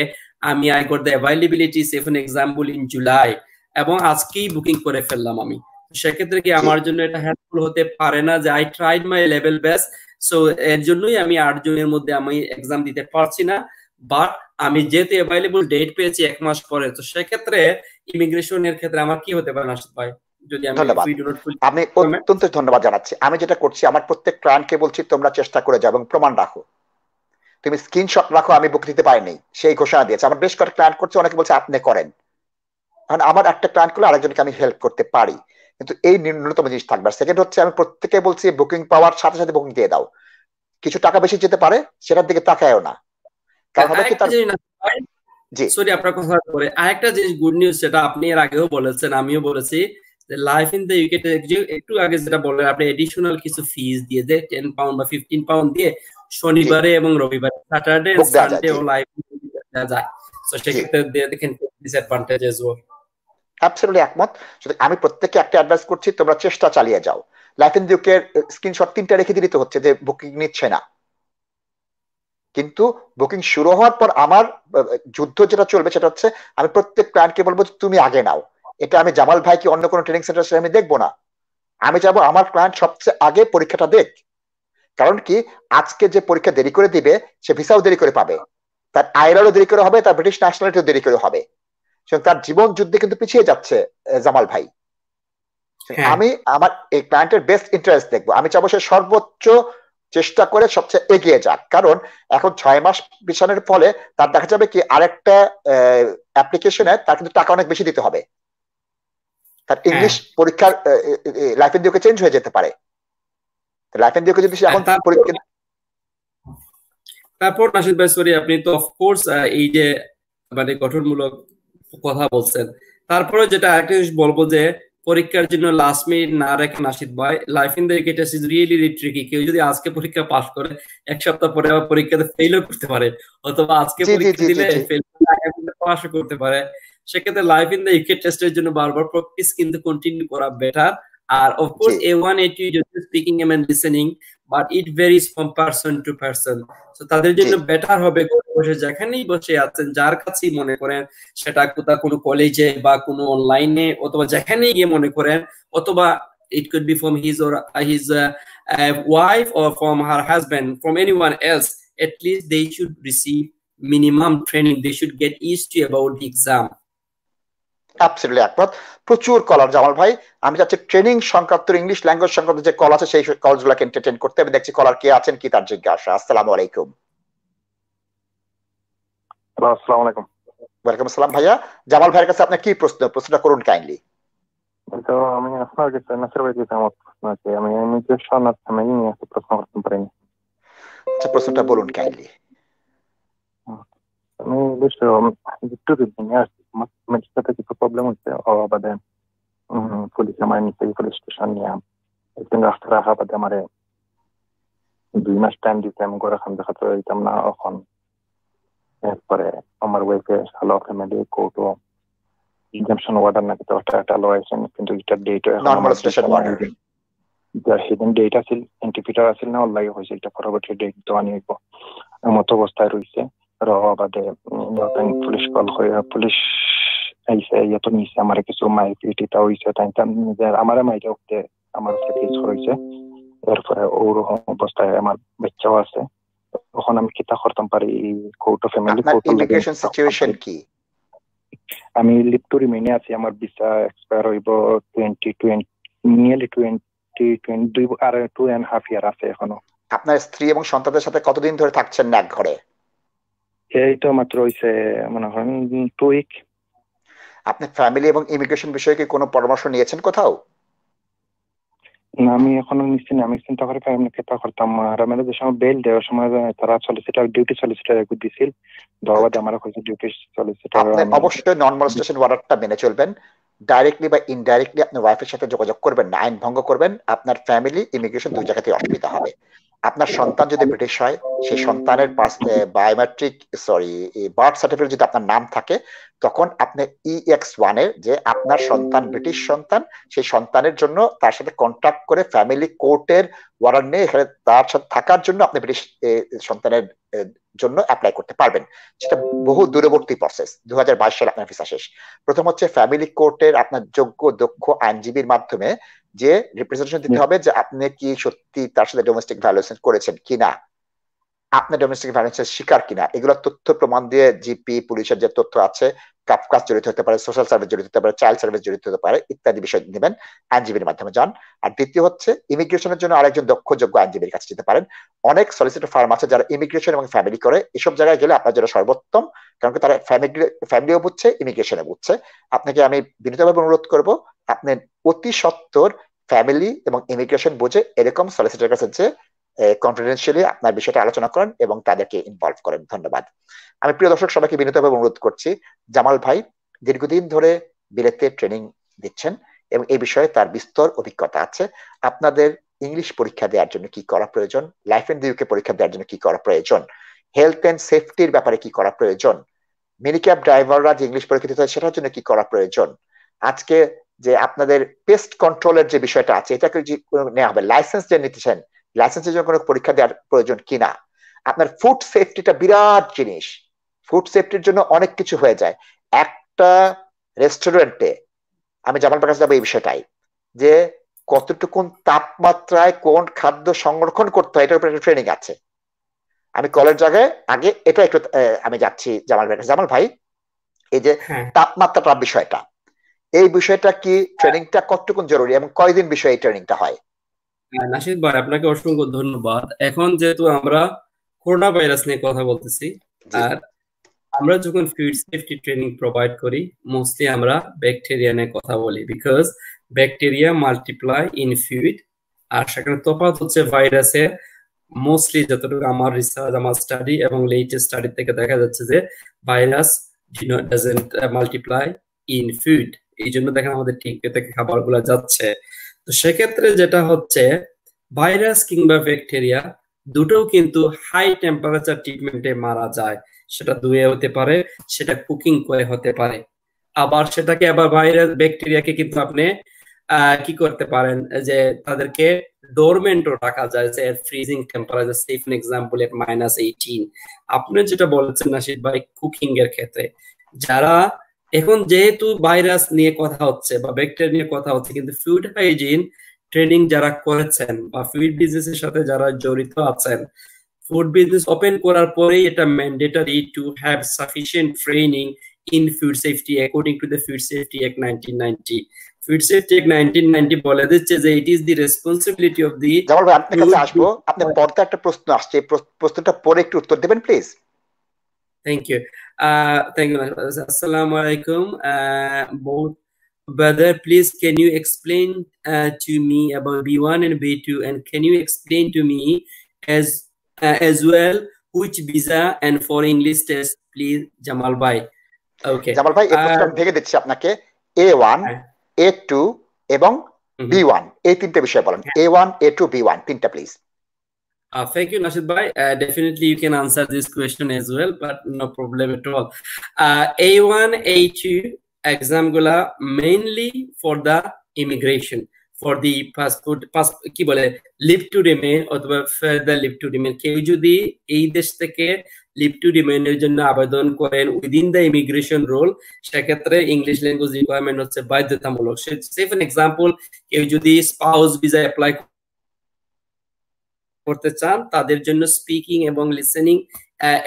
আমি I got the availability say for an example in July এবং আজকেই বুকিং করে ফেললাম আমি। সেক্ষেত্রে কি আমার জন্য এটা হেল্পফুল হতে পারে না? যে I tried my level best so এর জন্যই আমি আট জনের মধ্যে আমি এক্সাম দিতে পারছি না বাট আমি যেহেতু অ্যাভেলেবল ডেট পেয়েছি এক মাস পরে তো সেক্ষেত্রে ইমিগ্রেশনের ক্ষেত্রে আমার কি হতে পারে নাসিদ ভাই? আমি অত্যন্ত ধন্যবাদ জানাচ্ছি। আমি যেটা করছি আমার প্রত্যেক ক্লায়েন্টকে বলছি তোমরা চেষ্টা করে যাও এবং প্রমাণ রাখো। তুমি স্ক্রিনশট রাখো আমি বুক দিতে পারিনি। সেই ঘোষণা দিয়েছে। আমার বেশ কয়েক ক্লায়েন্ট করছে অনেকে বলছে আপনি করেন। আমার একটা ক্লায়েন্ট করলে আরেকজনকে আমি হেল্প করতে পারি। কিন্তু এই ন্যূনতম জিনিস থাকবে। আর সেকেন্ড হচ্ছে আমি প্রত্যেকে বলছি বুকিং পাওয়ার সাথে সাথে বুকিং দিয়ে দাও। কিছু টাকা বেশি যেতে পারে সেটার দিকে তাকায়ও না। কারণ হবে কি তার জি। সরি আপনার কথা পরে আরেকটা জিনিস গুড নিউজ সেটা আপনি এর আগেও বলেছেন আমিও বলেছি লাইফ ইন দ্য ইউকে একটু আগে যেটা বললেন আপনি এডিশনাল কিছু ফিস দিয়ে দেয় টেন পাউন্ড বা ফিফটিন পাউন্ড দিয়ে শনিবারে এবং রবিবারে স্যাটারডে সানডে ও লাইফ যায়। তো সেক্ষেত্রে দেখেন অ্যাবসলিউটলি একমত। আমি প্রত্যেককে একটা অ্যাডভাইস করছি, তোমরা চেষ্টা চালিয়ে যাও। লাইফ ইন দিউকের স্ক্রিনশট তিনটা রেখে দিতে হচ্ছে যে বুকিং নিচ্ছে না। কিন্তু বুকিং শুরু হওয়ার পর আমার যুদ্ধ যেটা চলবে সেটা হচ্ছে, আমি প্রত্যেক ক্লায়েন্টকে বলব তুমি আগে নাও। এটা আমি জামাল ভাই কি অন্য কোনো ট্রেনিং সেন্টার আমি দেখব না? আমি চাবো আমার ক্লায়েন্ট সবচেয়ে আগে পরীক্ষাটা দেখ। কারণ কি, আজকে যে পরীক্ষা দেরি করে দিবে, সে ভিসাও দেরি করে পাবে। তার আইরারও দেরি করে হবে, তার ব্রিটিশ ন্যাশনালিটিও দেরি করে হবে। তার জীবন যুদ্ধে কিন্তু পিছিয়ে যাচ্ছে জামাল ভাই। আমি আমার এই ক্লায়েন্টের বেস্ট ইন্টারেস্ট দেখব। আমি চাবো সে সর্বোচ্চ চেষ্টা করে সবচেয়ে এগিয়ে যাক। কারণ এখন ছয় মাস পিছনের ফলে তার দেখা যাবে কি আরেকটা অ্যাপ্লিকেশনে তার কিন্তু টাকা অনেক বেশি দিতে হবে। তার ইংলিশ পরীক্ষার লাইফ দিকে চেঞ্জ হয়ে যেতে পারে। লাইফ দিকে যদি এখন পরীক্ষা তারপর নাসিদ ভাই সরি আপনি তো অফকোর্স এই যে মানে গঠনমূলক কথা বলছেন। তারপরে যেটা আরেকটা জিনিস বলব যে পরীক্ষার জন্য লাস্ট মিনিট না রেখে নাসিদ ভাই life in the test is really tricky কেউ যদি আজকে পরীক্ষা পাস করে এক সপ্তাহ পরে আবার পরীক্ষাতে ফেলও করতে পারে। অথবা আজকে পরীক্ষা দিলে ফেল পাসও করতে পারে। সেক্ষেত্রে লাইফ ইন দ্য ইউকে টেস্টের জন্য বারবার প্র্যাকটিস কিন্তু কন্টিনিউ করা better R of course A one eighty speaking and listening but it varies from person to person তো তাদের জন্য বেটার হবে বসে যেখানেই বসে আছেন যার কাছেই মনে করেন সেটা কোথাও কোনো কলেজে বা কোনো অনলাইনে অথবা যেখানেই গিয়ে মনে করেন অথবা it could be from his or his uh, uh, wife or from her husband from anyone else at least they should receive minimum training they should get used to about the exam absolutely একমত। প্রচুর কলার জামাল ভাই। আমি যাচ্ছি training সংক্রান্ত English language সংক্রান্ত যে call আছে সেই কলগুলোকে এন্টারটেইন করতে আমি দেখছি কলার কে আছেন কি তার জিজ্ঞাসা। আসসালামু আলাইকুম। আসসালামু আলাইকুম। ওয়েলকাম আসসালাম ভাইয়া। জামাল ভাইয়ের কাছে আপনার কি প্রশ্ন? প্রশ্নটা করুন কাইন্ডলি তো আমি আপনার কাছে নাসির ভাই কাছে আমার প্রশ্ন আছে আমি ফ্যামিলি নিয়ে একটা প্রশ্ন করতে পারিনি। আচ্ছা প্রশ্নটা বলুন কাইন্ডলি আমি হচ্ছে ও বাদে পুলিশ আমার নিচে পুলিশ স্টেশন নিয়ে একদিন রাস্তা রাখা বাদে আমার দুই মাস টাইম দিতে আমি ঘরে খান দেখাতে দিতাম না এখন এরপরে আমার ওয়াইফে হ্যালো ফ্যামিলি কোর্টও এক্সামশন অর্ডার নাকি তো একটা লয়েছেন কিন্তু এটার ডেট নরমাল স্টেশন অর্ডার সেদিন ডেট আছিল এন্টিপিটার আছিল না অনলাইন হয়েছে এটা পরবর্তী ডেট দেওয়া নিয়ে মতো অবস্থায় রয়েছে র বাদে পুলিশ কল হয়ে পুলিশ আইসে ইয়ে নিছে আমার কিছু হইছে তাই নিজের আমার মাইটা উঠতে আমার কেস হয়েছে এরপরে ওরকম অবস্থায় আমার বাচ্চাও আছে। তখন আমি কিতা করতাম পারি court of family court immigration situation কি? আমি লিভ টু রিমেনে আছি আমার ভিসা এক্সপায়ার হইব twenty twenty nearly twenty twenty দুই আর টু এন্ড হাফ ইয়ার আছে এখনও। আপনার স্ত্রী এবং সন্তানদের সাথে কতদিন ধরে থাকছেন এক ঘরে? এই তো মাত্র হইছে মনে হয় টু উইক আপনি ফ্যামিলি এবং ইমিগ্রেশন বিষয়ে কি কোনো পরামর্শ নিয়েছেন কোথাও? না আমি এখনও নিচ্ছি না। আমি চিন্তা করে আমি কেতা করতাম। আর আমাদের যে সময় বেল দেওয়ার সময় তারা সলিসিটার ডিউটি সলিসিটার একটু দিছিল। দেওয়া আমার হয়েছে ডিউটি সলিসিটার অবশ্যই নর্মাল স্টেশন ওয়ার্ডারটা মেনে চলবেন। ডাইরেক্টলি বা ইনডাইরেক্টলি আপনার ওয়াইফের সাথে যোগাযোগ করবেন না আইন ভঙ্গ করবেন। আপনার ফ্যামিলি ইমিগ্রেশন দুই জায়গাতেই অসুবিধা হবে। আপনার সন্তান যদি ব্রিটিশ হয়, সেই সন্তানের বায়োমেট্রিক সরি বার্থ সার্টিফিকেট যদি আপনার নাম থাকে, তখন আপনি ই এক্স ওয়ানের যে আপনার সন্তান ব্রিটিশ সন্তান, সেই সন্তানের জন্য তার সাথে কন্ট্যাক্ট করে ফ্যামিলি কোর্টের ওয়ারান্ট নিয়ে এখানে তার সাথে থাকার জন্য আপনি ব্রিটিশ সন্তানের জন্য অ্যাপ্লাই করতে পারবেন। সেটা বহু দূরবর্তী প্রসেস দুই হাজার বাইশ সালে আপনার ভিসা শেষ। প্রথম হচ্ছে ফ্যামিলি কোর্টের আপনার যোগ্য, দক্ষ আইনজীবীর মাধ্যমে যে রিপ্রেজেন্টেশন দিতে হবে যে আপনি কি সত্যি তার সাথে ডোমেস্টিক ভায়োলেশন করেছেন কিনা? আপনি ডোমেস্টিক ভায়োলেন্সের শিকার কিনা? এগুলো তথ্য প্রমাণ দিয়ে জিপি পুলিশের যে তথ্য আছে কাজ জড়িত হতে পারে সোশ্যাল সার্ভিস জড়িত হতে পারে চাইল্ড সার্ভিস জড়িত হতে পারে ইত্যাদি বিষয় নেবেন আইনজীবীর মাধ্যমে যান আর দ্বিতীয় হচ্ছে ইমিগ্রেশনের জন্য আরেকজন দক্ষ যোগ্য আইনজীবীর কাছে যেতে পারেন। অনেক সলিসিটর ফার্ম আছে যারা ইমিগ্রেশন এবং ফ্যামিলি করে। এসব জায়গায় গেলে আপনার জন্য সর্বোত্তম কারণ তারা ফ্যামিলি ফ্যামিলিও বুঝছে ইমিগ্রেশনে বুঝছে। আপনাকে আমি বিনীতভাবে অনুরোধ করব আপনি অতি সত্তর ফ্যামিলি এবং ইমিগ্রেশন বুঝে এরকম সলিসিটর কাছে যে কনফিডেন্সিয়ালি আপনার বিষয়টা আলোচনা করেন এবং তাদেরকে ইনভলভ করেন। ধন্যবাদ। আমি প্রিয় দর্শক, সবাইকে বিনীতভাবে অনুরোধ করছি, জামাল ভাই দীর্ঘদিন ধরে বিলেতে ট্রেনিং দিচ্ছেন এবং এই বিষয়ে তার বিস্তর অভিজ্ঞতা আছে। আপনাদের ইংলিশ পরীক্ষা দেওয়ার জন্য কি করা প্রয়োজন? লাইফ এন্ড ইউকে পরীক্ষা দেওয়ার জন্য কি করা প্রয়োজন? হেলথ এন্ড সেফটির ব্যাপারে কি করা প্রয়োজন? মিনি মিনিক্যাব ড্রাইভাররা যে ইংলিশ পরীক্ষা দিতে হয়, সেটার জন্য কি করা প্রয়োজন? আজকে যে আপনাদের পেস্ট কন্ট্রোলের যে বিষয়টা আছে এটাকে যে নেওয়া হবে। লাইসেন্স যে নিতেছেন লাইসেন্সের জন্য কোনো পরীক্ষা দেওয়ার প্রয়োজন কিনা আপনার ফুড সেফটিটা বিরাট জিনিস। ফুড সেফটির জন্য অনেক কিছু হয়ে যায়। একটা রেস্টুরেন্টে আমি জামাল প্রকাশ যাব এই বিষয়টাই যে কতটুকুন তাপমাত্রায় কোন খাদ্য সংরক্ষণ করতে হয় এটার উপর একটা ট্রেনিং আছে। আমি কলের জায়গায় আগে এটা একটু আমি যাচ্ছি জামাল ভাই। জামাল ভাই এই যে তাপমাত্রাটা বিষয়টা। এই বিষয়টা কি ট্রেনিংটা কতটুকুন জরুরি এবং কয়দিন বিষয়ে এই ট্রেনিংটা হয়? নাশিদ ভাই আপনাকে অসংখ্য ধন্যবাদ। এখন যেহেতু আমরা করোনা ভাইরাস নিয়ে কথা বলতেছি আর আমরা যখন ফুড সেফটি ট্রেনিং প্রোভাইড করি মোস্টলি আমরা ব্যাকটেরিয়া নিয়ে কথা বলি because bacteria multiply in food আর সেখানে তফাৎ হচ্ছে ভাইরাসে মোস্টলি যতটুকু আমার রিসার্চ আমার স্টাডি এবং লেটেস্ট স্টাডি থেকে দেখা যাচ্ছে যে virus doesn't multiply in food এই জন্য দেখেন আমাদের ঠিক থেকে খাবারগুলো যাচ্ছে। তো সেক্ষেত্রে যেটা হচ্ছে, ভাইরাস কিংবা ব্যাকটেরিয়া দুটোও কিন্তু হাই টেম্পারেচার ট্রিটমেন্টে মারা যায়। সেটা ধুয়ে হতে পারে, সেটা কুকিং করে হতে পারে। আবার সেটাকে আবার ভাইরাস, ব্যাকটেরিয়াকে কিন্তু আপনি কি করতে পারেন, যে তাদেরকে ডোরমেন্টও রাখা যায়, যে freezing temperature say for example at minus eighteen আপনি যেটা বলছেন নাসিদ ভাই কুকিং এর ক্ষেত্রে, যারা এখন যেহেতু ভাইরাস নিয়ে কথা হচ্ছে বা ব্যাকটেরিয়া নিয়ে কথা হচ্ছে কিন্তু ফুড হাইজিন ট্রেনিং যারা করেছেন বা ফুড বিজনেস এর সাথে যারা জড়িত আছেন ফুড বিজনেস ওপেন করার পরেই এটা mandatory to have sufficient training in food safety according to the Food Safety Act nineteen ninety Food Safety Act nineteen ninety বলে দিচ্ছে যে it is the responsibility of the Jamal ভাই আপনার কাছে আসব। আপনার পর্দা একটা প্রশ্ন আসছে। প্রশ্নটা পরে একটু উত্তর দেবেন please thank you thank you আসসালামু আলাইকুম both brother please can you explain uh, to me about b1 and b2 and can you explain to me as uh, as well which visa and for english test please jamal bhai okay ভাই এই প্রশ্নটা ভেঙে দিচ্ছি আপনাকে A one A two এবং B one এই তিনটে বিষয় বলেন A one A two B one তিনটা please Uh, thank you, Nashid Bhai. Uh, definitely, you can answer this question as well, but no problem at all. Uh, A1, A2 exam gula mainly for the immigration, for the passport, pass, কি বলে leave to remain অথবা further leave to remain কেউ যদি এই দেশ থেকে leave to রিমেনের জন্য আবেদন করেন উইদিন দ্য ইমিগ্রেশন রোল সেক্ষেত্রে ইংলিশ ল্যাঙ্গুয়েজ রিকোয়ারমেন্ট হচ্ছে বাধ্যতামূলক সেফ এন এক্সাম্পল কেউ যদি স্পাউস ভিসা অ্যাপ্লাই করতে চান, তাদের জন্য স্পিকিং এবং listening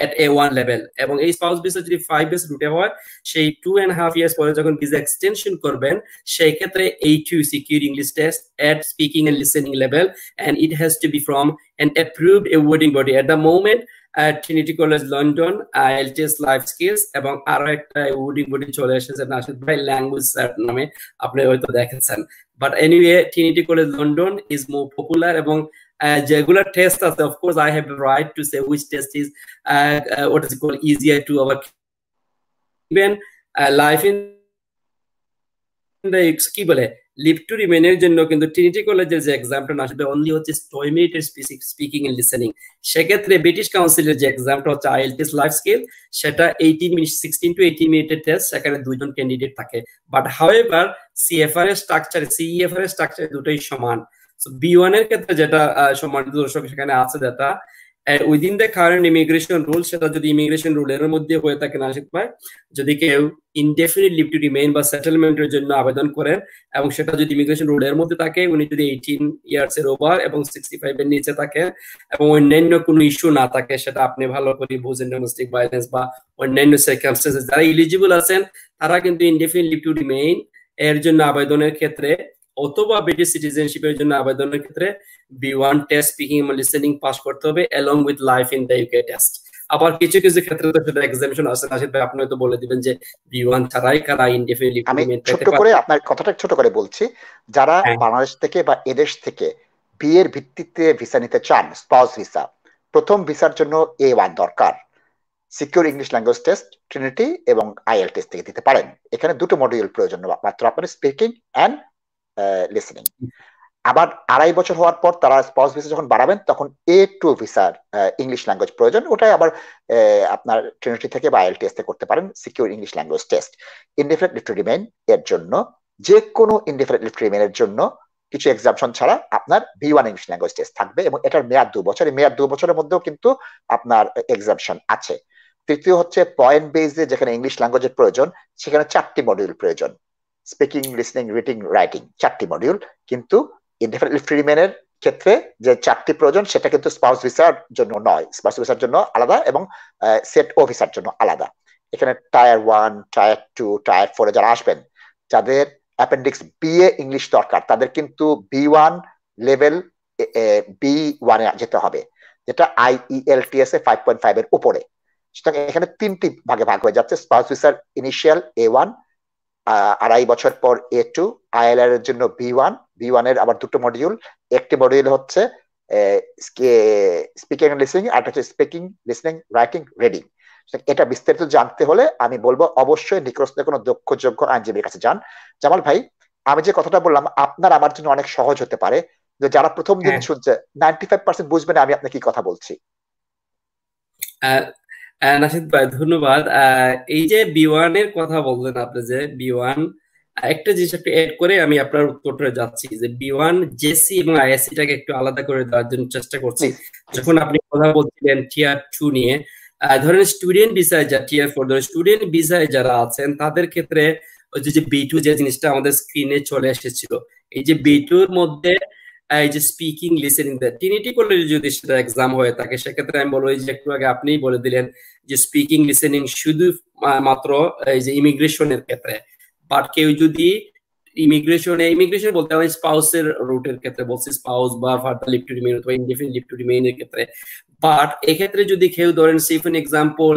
at A one level এবং এই স্পাউস ভিসা যদি ফাইভ ইয়ার্স রুটে হয়, সেই টু অ্যান্ড হাফ ইয়ার্স পরে যখন ভিসা এক্সটেনশন করবেন, সেই ক্ষেত্রে এই to secure English test at speaking and listening level and it has to be from an approved awarding body at the moment Trinity College London IELTS Life Skills এবং আরও একটা awarding body চলে এসেছে নাশিদ ভাই ল্যাঙ্গুয়েজ নামে। আপনি হয়তো দেখেছেন। But anyway Trinity College London is more popular এবং যেগুলো টেস্ট আছে say which test is uh, uh, what is it called easier to our even uh, life in the কি বলে? লিভ টু রিমেনের জন্য কিন্তু ট্রিনিটি কলেজের যে এক্সামটা না সেটা অনলি হচ্ছে ছয় মিনিটের স্পিকিং এন্ড লিসেনিং সেক্ষেত্রে ব্রিটিশ কাউন্সিলের যে এক্সামটা হচ্ছে আইএলটিএস লাইফ স্কিল সেটা eighteen minute sixteen to eighteen মিনিটের টেস্ট সেখানে দুজন ক্যান্ডিডেট থাকে। বাট হাউএভার সিএফআর এর স্ট্রাকচার সিইএফআর এর স্ট্রাকচার দুটোই সমান। বি ওয়ানের ক্ষেত্রে যেটা সম্মানিত দর্শক, সেখানে আছে যেটা within the current immigration rule সেটা যদি ইমিগ্রেশন রুলের মধ্যে হয়ে থাকে নাসিক ভাই যদি কেউ ইনডেফিনিট লিভ টু রিমেইন বা সেটেলমেন্টের জন্য আবেদন করেন, এবং সেটা যদি ইমিগ্রেশন রুলের মধ্যে থাকে, উনি যদি এইটিন ইয়ার্স এর ওভার এবং সিক্সটি ফাইভ এর নিচে থাকে, এবং অন্যান্য কোনো ইস্যু না থাকে, সেটা আপনি ভালো করে বুঝেন ডোমেস্টিক ভায়োলেন্স বা অন্যান্য সার্কামস্টেন্সেস যারা ইলিজিবল আছেন, তারা কিন্তু ইনডেফিনিট লিভ টু রিমেইন এর জন্য আবেদনের ক্ষেত্রে অথবা ব্রিটিশ সিটিজেনশিপের জন্য আবেদনের ক্ষেত্রে বি ওয়ান টেস্ট স্পিকিং এবং লিসেনিং পাস করতে হবে along with life in the UK test আবার কিছু কিছু ক্ষেত্রে তো সেটা এক্সামিশন আছে নাসিদ ভাই আপনি হয়তো বলে দিবেন যে বি ওয়ান ছাড়াই কারা ইনডেফিনিটলি আমি ছোট করে আপনার কথাটা ছোট করে বলছি যারা হ্যাঁ। বাংলাদেশ থেকে বা এদেশ থেকে বিয়ের ভিত্তিতে ভিসা নিতে চান স্পাউস ভিসা প্রথম ভিসার জন্য এ ওয়ান দরকার। Secure English language test Trinity এবং আইএল টেস্ট থেকে দিতে পারেন। এখানে দুটো মডিউল প্রয়োজন মাত্র আপনার স্পিকিং অ্যান্ড লিসেনিং আবার আড়াই বছর হওয়ার পর তারা স্পাউস ভিসা যখন বাড়াবেন, তখন এ টু ভিসার ইংলিশ ল্যাঙ্গুয়েজ প্রয়োজন। ওটাই আবার আপনার ট্রিনিটি থেকে বা আইএল টেস্টে করতে পারেন secure English language test indefinite leave এর জন্য যে কোনো ইনডিফারেন্ট লিভ এর জন্য কিছু এক্সামশন ছাড়া আপনার B one English language test থাকবে এবং এটার মেয়াদ দু বছর। এই মেয়াদ দু বছরের মধ্যেও কিন্তু আপনার এক্সামশন আছে। তৃতীয় হচ্ছে পয়েন্ট বেসে যেখানে ইংলিশ ল্যাঙ্গুয়েজের প্রয়োজন, সেখানে চারটি মডিউল প্রয়োজন। স্পিকিং লিসনিং রিডিং রাইটিং চারটি মডিউল কিন্তু ইনডিফারেন্ট লিভ টু রিমেইনের ক্ষেত্রে যে চারটি প্রয়োজন, সেটা কিন্তু স্পাউস ভিসার জন্য নয়। স্পাউস ভিসার জন্য আলাদা এবং সেট ও ভিসার জন্য আলাদা। এখানে tier one tier two tier ফোরে যারা আসবেন, যাদের অ্যাপেন্ডিক্স বি এ ইংলিশ দরকার, তাদের কিন্তু বি ওয়ান লেভেল বি ওয়ানে যেতে হবে, যেটা আইইএলটিএস এ ফাইভ পয়েন্ট ফাইভ এর উপরে। সুতরাং এখানে তিনটি ভাগে ভাগ হয়ে যাচ্ছে স্পাউস ভিসার ইনিশিয়াল এ ওয়ান আড়াই বছর পর এ টু আইএলআর এর জন্য বি ওয়ান বি ওয়ানের আবার দুটো মডিউল একটি মডিউল হচ্ছে স্পিকিং লিসনিং আর হচ্ছে স্পিকিং লিসনিং রাইটিং রিডিং এটা বিস্তারিত জানতে হলে আমি বলব অবশ্যই নিকটস্থ কোনো দক্ষ যোগ্য আইনজীবীর কাছে যান। জামাল ভাই আমি যে কথাটা বললাম আপনার আমার জন্য অনেক সহজ হতে পারে। যে যারা প্রথম দিন হ্যাঁ। শুনছে নাইনটি ফাইভ পার্সেন্ট বুঝবে না আমি আপনাকে কি কথা বলছি। নাসিদ ভাই ধন্যবাদ। এই যে বি ওয়ানের কথা বললেন আপনি যে বি ওয়ান একটা জিনিস একটু এড করে আমি আপনার উত্তরটা যাচ্ছি যে বি ওয়ান জেসি এবং আইএসসি টাকে একটু আলাদা করে দেওয়ার জন্য চেষ্টা করছি। যখন আপনি কথা বলছিলেন টিয়ার টু নিয়ে ধরেন স্টুডেন্ট ভিসায় যা টিয়ার ফোর ধরেন স্টুডেন্ট ভিসায় যারা আছেন তাদের ক্ষেত্রে ওই যে বি টু যে জিনিসটা আমাদের স্ক্রিনে চলে এসেছিল এই যে বি টুর মধ্যে এই যে স্পিকিং লিসেনিং ট্রিনিটি কলেজে যদি সেটা এক্সাম হয়ে থাকে সেক্ষেত্রে আমি বলব যে একটু আগে আপনিই বলে দিলেন যে স্পিকিং লিসেনিং শুধু মাত্র এই যে ইমিগ্রেশনের ক্ষেত্রে। বাট কেউ যদি ইমিগ্রেশনে ইমিগ্রেশন বলতে আমি স্পাউসের রুটের ক্ষেত্রে, বলছি স্পাউস বা ফার্দার লিভ টু রিমেইন অথবা ইনডিফিনিট লিভ টু ক্ষেত্রে। বাট এক্ষেত্রে যদি কেউ ধরেন সেফ এন এক্সাম্পল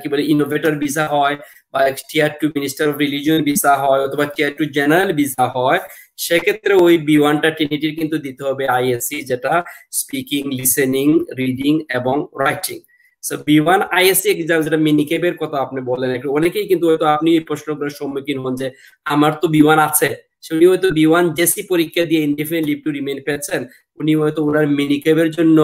কি বলে ইনোভেটর ভিসা হয় বা tier two minister of religion visa হয় অথবা টিয়ার টু জেনারেল ভিসা হয় সেক্ষেত্রে ওই বি ওয়ানটা ট্রিনিটির কিন্তু দিতে হবে আইএসসি যেটা স্পিকিং লিসেনিং রিডিং এবং writing so B one ISE exam যেটা মিনিকেবের কথা আপনি বললেন, একটু অনেকেই কিন্তু হয়তো আপনি এই প্রশ্নগুলোর সম্মুখীন হন যে, আমার তো বি ওয়ান আছে। উনি হয়তো বি ওয়ান জেসি পরীক্ষা দিয়ে ইন্ডিপেন্ডেন্ট লিভ টু রিমেন পেয়েছেন। উনি হয়তো ওনার মিনিকেবের জন্য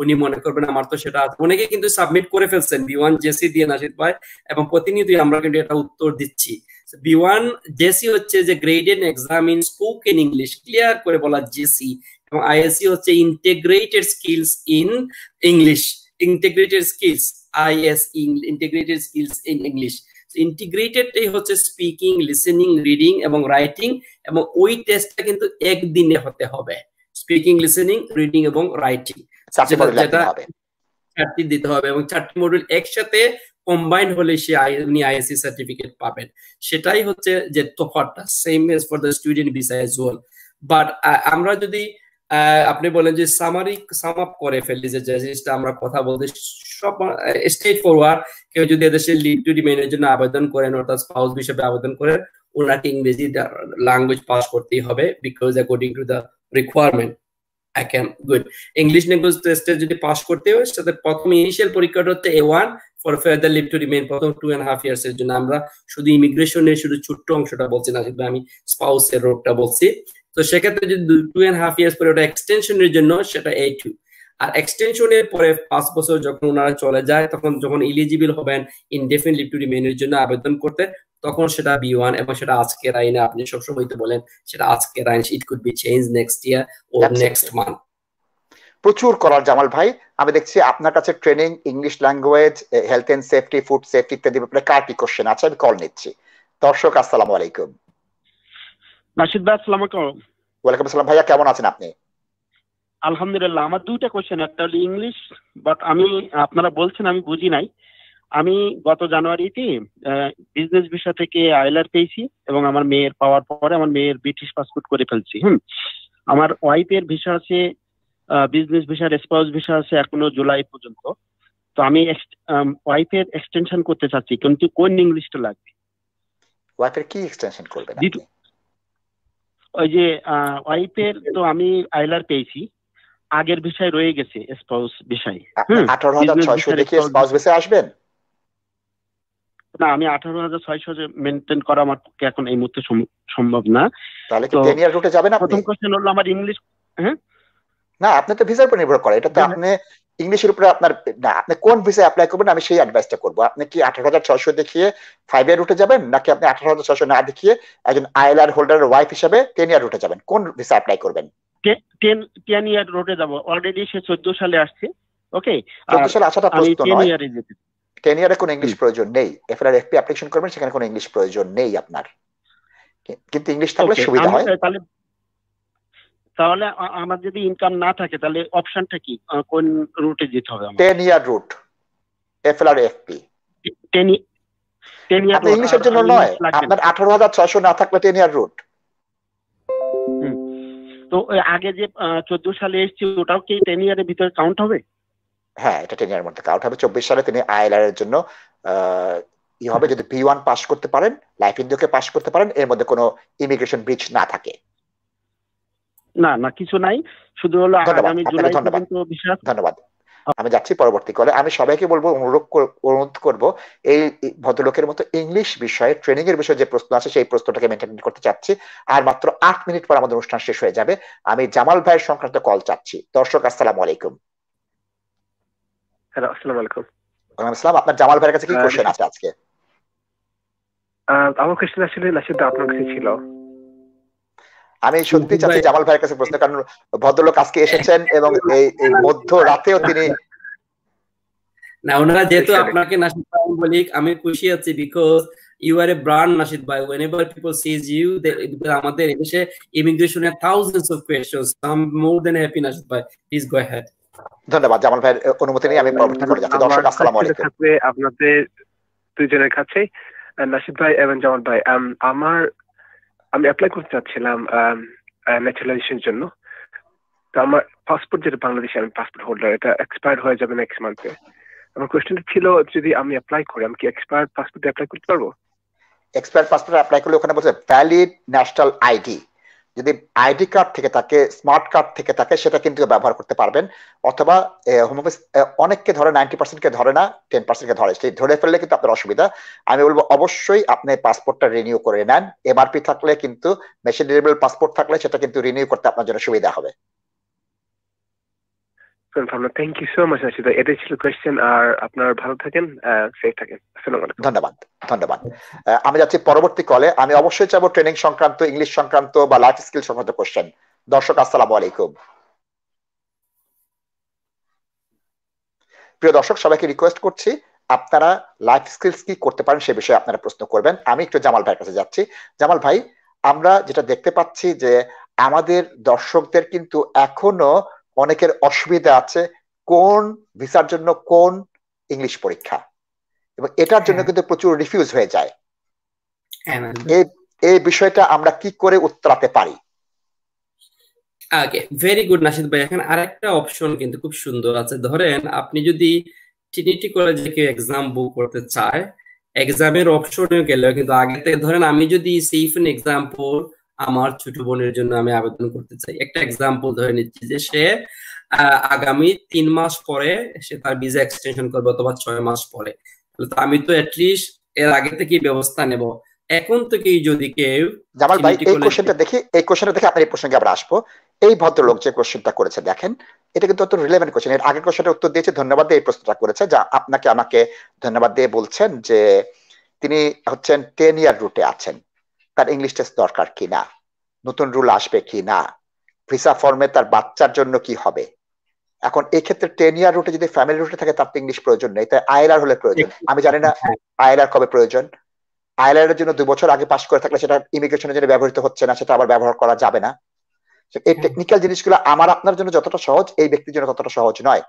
উনি মনে করবেন আমার তো সেটা অনেকে কিন্তু সাবমিট করে ফেলছেন বি ওয়ান জেসি দিয়ে নাসিদ ভাই এবং প্রতিনিয়তই আমরা কিন্তু এটা উত্তর দিচ্ছি। বি ওয়ান জেসি হচ্ছে যে graded exam in spoken English clear করে বলা জেসি এবং আইএসসি হচ্ছে integrated skills in English integrated skills ISE integrated skills in English integrated এই হচ্ছে স্পিকিং লিসেনিং রিডিং এবং রাইটিং এবং ওই টেস্টটা কিন্তু একদিনে হতে হবে। স্পিকিং লিসেনিং রিডিং এবং রাইটিং চারটি মডিউল হবে। চারটি দিতে হবে এবং চারটি মডিউল একসাথে কম্বাইন্ড হলে সে উনি আইএসসি সার্টিফিকেট পাবেন। সেটাই হচ্ছে যে তফাৎটা। Same as for the student visa as well but আমরা যদি আপনি বলেন যে সামারি সাম আপ করে ফেলি যে জিনিসটা আমরা কথা বলতে সব স্টেট ফরওয়ার্ড কেউ যদি এদেশে লিভ টু রিমেইনের জন্য আবেদন করেন অর্থাৎ স্পাউস হিসেবে আবেদন করেন ওনাকে ইংরেজি ল্যাঙ্গুয়েজ পাস করতেই হবে because according to the requirement I can good English language টেস্টে যদি পাস করতে হয় সাথে প্রথম ইনিশিয়াল পরীক্ষাটা হচ্ছে A one for further leave to remain প্রথম টু অ্যান্ড হাফ ইয়ার্স এর জন্য। আমরা শুধু ইমিগ্রেশনের শুধু ছোট্ট অংশটা বলছি না, কিন্তু আমি স্পাউসের রোডটা বলছি। তো সেক্ষেত্রে যদি টু অ্যান্ড হাফ ইয়ার্স পরে ওটা এক্সটেনশনের জন্য, সেটা এ টু আর এক্সটেনশনের পরে পাঁচ বছর যখন ওনারা চলে যায় তখন যখন ইলিজিবল হবেন ইনডেফিনিট লিভ টু রিমেইনের জন্য আবেদন করতে তখন সেটা বি ওয়ান এবং সেটা আজকের আইনে আপনি সবসময় তো বলেন সেটা আজকের আইন it could be change next year O next month প্রচুর করার জামাল ভাই। আমি দেখছি আপনার কাছে training English language health and safety food safety ইত্যাদি ব্যাপারে কার কি কোশ্চেন আছে? আমি কল নিচ্ছি। দর্শক আসসালামু আলাইকুম। রাশিদ ভাই আসসালাম ওয়ালাইকুম আসসালাম ভাইয়া কেমন আছেন আপনি? আলহামদুলিল্লাহ আমার দুইটা কোয়েশ্চেন একটা হলো ইংলিশ বাট আমি আপনারা বলছেন আমি বুঝি নাই। আমি গত জানুয়ারিতে বিজনেস ভিসা থেকে আইলার পেয়েছি এবং আমার মেয়ের পাওয়ার পরে আমার মেয়ের ব্রিটিশ পাসপোর্ট করে ফেলছি হুম। আমার ওয়াইফের ভিসা আছে বিজনেস ভিসা স্পাউস ভিসা আছে এখনও জুলাই পর্যন্ত। তো আমি ওয়াইফের এক্সটেনশন করতে চাচ্ছি কিন্তু কোন ইংলিশটা লাগবে? ওয়াইফের কি এক্সটেনশন করবেন ওই যে ওয়াইফের তো আমি আইলার পেয়েছি। আগের বিষয় রয়ে গেছে স্পাউস বিষয়। আঠারো হাজার ছয়শো দেখে স্পাউস বিষয়ে আসবেন? না আমি আঠারো হাজার ছয়শো মেনটেন করা আমার পক্ষে এখন এই মুহূর্তে সম্ভব না। তাহলে কি টেন ইয়ার রুটে যাবেন প্রথম কোশ্চেন হলো আমার ইংলিশ হ্যাঁ? না আপনি তো ভিসার উপর নির্ভর করে। এটা তো আপনি ইংলিশের উপরে আপনার না আপনি কোন ভিসা অ্যাপ্লাই করবেন আমি সেই অ্যাডভাইসটা করব। আপনি কি আঠারো হাজার ছয়শো দেখিয়ে ফাইভ ইয়ার রুটে যাবেন নাকি আপনি আঠারো হাজার ছয়শো না দেখিয়ে একজন আইএলআর হোল্ডারের ওয়াইফ হিসেবে টেন ইয়ার রুটে যাবেন? কোন ভিসা অ্যাপ্লাই করবেন? টেন টেন ইয়ার রোডে যাব। অলরেডি সে চোদ্দ সালে আসছে। ওকে সালে আসাটা প্রশ্ন নয়। টেন ইয়ারে কোনো ইংলিশ প্রয়োজন নেই। এফআর এফপি অ্যাপ্লিকেশন করবেন সেখানে কোনো ইংলিশ প্রয়োজন নেই আপনার। কিন্তু ইংলিশ থাকলে সুবিধা হয়। তাহলে তাহলে আমার যদি ইনকাম না থাকে তাহলে অপশনটা কি? কোন রুটে যেতে হবে আমার ten year route FLR FP ten ten year ইংলিশের জন্য নয়। আপনার আঠারো হাজার ছয়শো না থাকলে টেন ইয়ার রুট তো আগে যে চোদ্দ সালে এসেছি ওটাও কি টেন ইয়ারের ভিতরে কাউন্ট হবে? হ্যাঁ এটা টেন ইয়ারের মধ্যে কাউন্ট হবে। চব্বিশ সালে তিনি আইএলআর এর জন্য ই হবে যদি বি ওয়ান পাস করতে পারেন লাইফ ইন্ডিয়াকে পাস করতে পারেন এর মধ্যে কোনো ইমিগ্রেশন ব্রিজ না থাকে। না না কিছু নাই। শুধু হলো আগামী জুলাই পর্যন্ত ধন্যবাদ। আমি যাচ্ছি পরবর্তী কলে আমি সবাইকে বলব অনুরোধ অনুরোধ করব এই ভদ্রলোকের মতো ইংলিশ বিষয়ে ট্রেনিং এর বিষয়ে যে প্রশ্ন আছে সেই প্রশ্নটাকে মেনটেন করতে চাচ্ছি। আর মাত্র আট মিনিট পর আমাদের অনুষ্ঠান শেষ হয়ে যাবে। আমি জামাল ভাইয়ের সংক্রান্ত কল চাচ্ছি। দর্শক আসসালাম আলাইকুম। হ্যালো আসসালামু আলাইকুম। আসসালাম। আপনার জামাল ভাইয়ের কাছে কি কোশ্চেন আছে আজকে? আমার কোশ্চেন আসলে আপনার কাছে ছিল। আমি সত্যি চাচ্ছি জামাল ভাইয়ের কাছে প্রশ্ন কারণ ভদ্রলোক আজকে এসেছেন এবং এই মধ্য রাতেও তিনি না ওনারা যেহেতু আপনাকে নাসিদ ভাই বলি আমি খুশি আছি because you are a brand Nasid ভাই. Whenever people sees you আমাদের এদেশে ইমিগ্রেশনে thousands of questions I am more than happy Nasid ভাই. প্লিজ গো অ্যাহেড ধন্যবাদ জামাল ভাইয়ের অনুমতি নিয়ে আমি পরবর্তী করে যাচ্ছি দর্শক আসসালামু আলাইকুম। আপনাদের দুজনের কাছে নাসিদ ভাই এবং জামাল ভাই। আমার আমি অ্যাপ্লাই করতে চাচ্ছিলাম ন্যাচারালাইজেশনের জন্য। তো আমার পাসপোর্ট যেটা বাংলাদেশে, আমি পাসপোর্ট হোল্ডার এটা এক্সপায়ার হয়ে যাবে নেক্সট মান্থে আমার কোয়েশ্চেনটা ছিল, যদি আমি অ্যাপ্লাই করি, আমি কি এক্সপায়ার পাসপোর্ট অ্যাপ্লাই করতে পারব? এক্সপায়ার পাসপোর্ট অ্যাপ্লাই করলে ওখানে বলছে ভ্যালিড ন্যাশনাল আইডি যদি আইডি কার্ড থেকে থাকে স্মার্ট কার্ড থেকে থাকে সেটা কিন্তু ব্যবহার করতে পারবেন। অথবা হোম অফিস অনেককে ধরে, নাইনটি পার্সেন্টকে ধরে না, টেন পার্সেন্টকে ধরে। সেই ধরে ফেললে কিন্তু আপনার অসুবিধা। আমি বলব, অবশ্যই আপনি পাসপোর্টটা রিনিউ করে নেন। এমআরপি থাকলে কিন্তু মেশিন রিনিউবল পাসপোর্ট থাকলে সেটা কিন্তু রিনিউ করতে আপনার জন্য সুবিধা হবে। Thank you so much Rashida এটাই ছিল কোয়েশ্চেন আর আপনার ভালো থাকেন সেফ থাকেন। ধন্যবাদ ধন্যবাদ। আমি যাচ্ছি পরবর্তী কলে আমি অবশ্যই চাবো ট্রেনিং সংক্রান্ত ইংলিশ সংক্রান্ত বা লাইফ স্কিল সংক্রান্ত কোশ্চেন দর্শক, আসসালামু আলাইকুম। প্রিয় দর্শক, সবাইকে রিকোয়েস্ট করছি, আপনারা লাইফ স্কিলস কি করতে পারেন সে বিষয়ে আপনারা প্রশ্ন করবেন। আমি একটু জামাল ভাইয়ের কাছে যাচ্ছি। জামাল ভাই, আমরা যেটা দেখতে পাচ্ছি যে আমাদের দর্শকদের কিন্তু এখনও অনেকের অসুবিধা আছে কোন ভিসার জন্য কোন ইংলিশ পরীক্ষা। এবং এটার জন্য কিন্তু প্রচুর রিফিউজ হয়ে যায়। এই বিষয়টা আমরা কি করে উত্তরাতে পারি? আগে ভেরি গুড নাসিদ ভাই। এখন আরেকটা অপশন কিন্তু খুব সুন্দর আছে। ধরেন আপনি যদি ট্রিনিটি কলেজে কেউ এক্সাম বুক করতে চায় এক্সামের অপশনে গেলেও কিন্তু আগে থেকে ধরেন আমি যদি এন এক্সাম্পল আমার ছোট বোনের জন্য আমি আবেদন করতে চাই। একটা এক্সাম্পল ধরে নিচ্ছি যে সে আগামী তিন মাস পরে সে তার ভিসা এক্সটেনশন করবে অথবা ছয় মাস পরে। আমি তো অ্যাটলিস্ট এর আগে থেকে ব্যবস্থা নেব। এখন থেকেই যদি কেউ জামাল ভাই এই কোশ্চেনটা দেখি এই কোশ্চেনটা দেখে আপনার এই প্রসঙ্গে আবার আসব। এই ভদ্রলোক যে কোশ্চেনটা করেছে দেখেন এটা কিন্তু অত রিলেভেন্ট কোশ্চেন এর আগের কোশ্চেনটা উত্তর দিয়েছে ধন্যবাদ দিয়ে এই প্রশ্নটা করেছে যা আপনাকে আমাকে ধন্যবাদ দিয়ে বলছেন যে তিনি হচ্ছেন টেন ইয়ার রুটে আছেন। তার ইংলিশ টেস্ট দরকার কি না নতুন রুল আসবে কি না ভিসা ফর্মে তার বাচ্চার জন্য কি হবে? এখন এই ক্ষেত্রে টেন ইয়ার রুটে যদি ফ্যামিলি রুটে থাকে তার তো ইংলিশ প্রয়োজন নেই। তাই আইএলআর হলে প্রয়োজন। আমি জানি না আইএলআর কবে প্রয়োজন। আইএলআর এর জন্য দুই বছর আগে পাস করে থাকলে সেটা ইমিগ্রেশনের জন্য ব্যবহৃত হচ্ছে না সেটা আবার ব্যবহার করা যাবে না। এই টেকনিক্যাল জিনিসগুলো আমার আপনার জন্য যতটা সহজ এই ব্যক্তির জন্য ততটা সহজ নয়।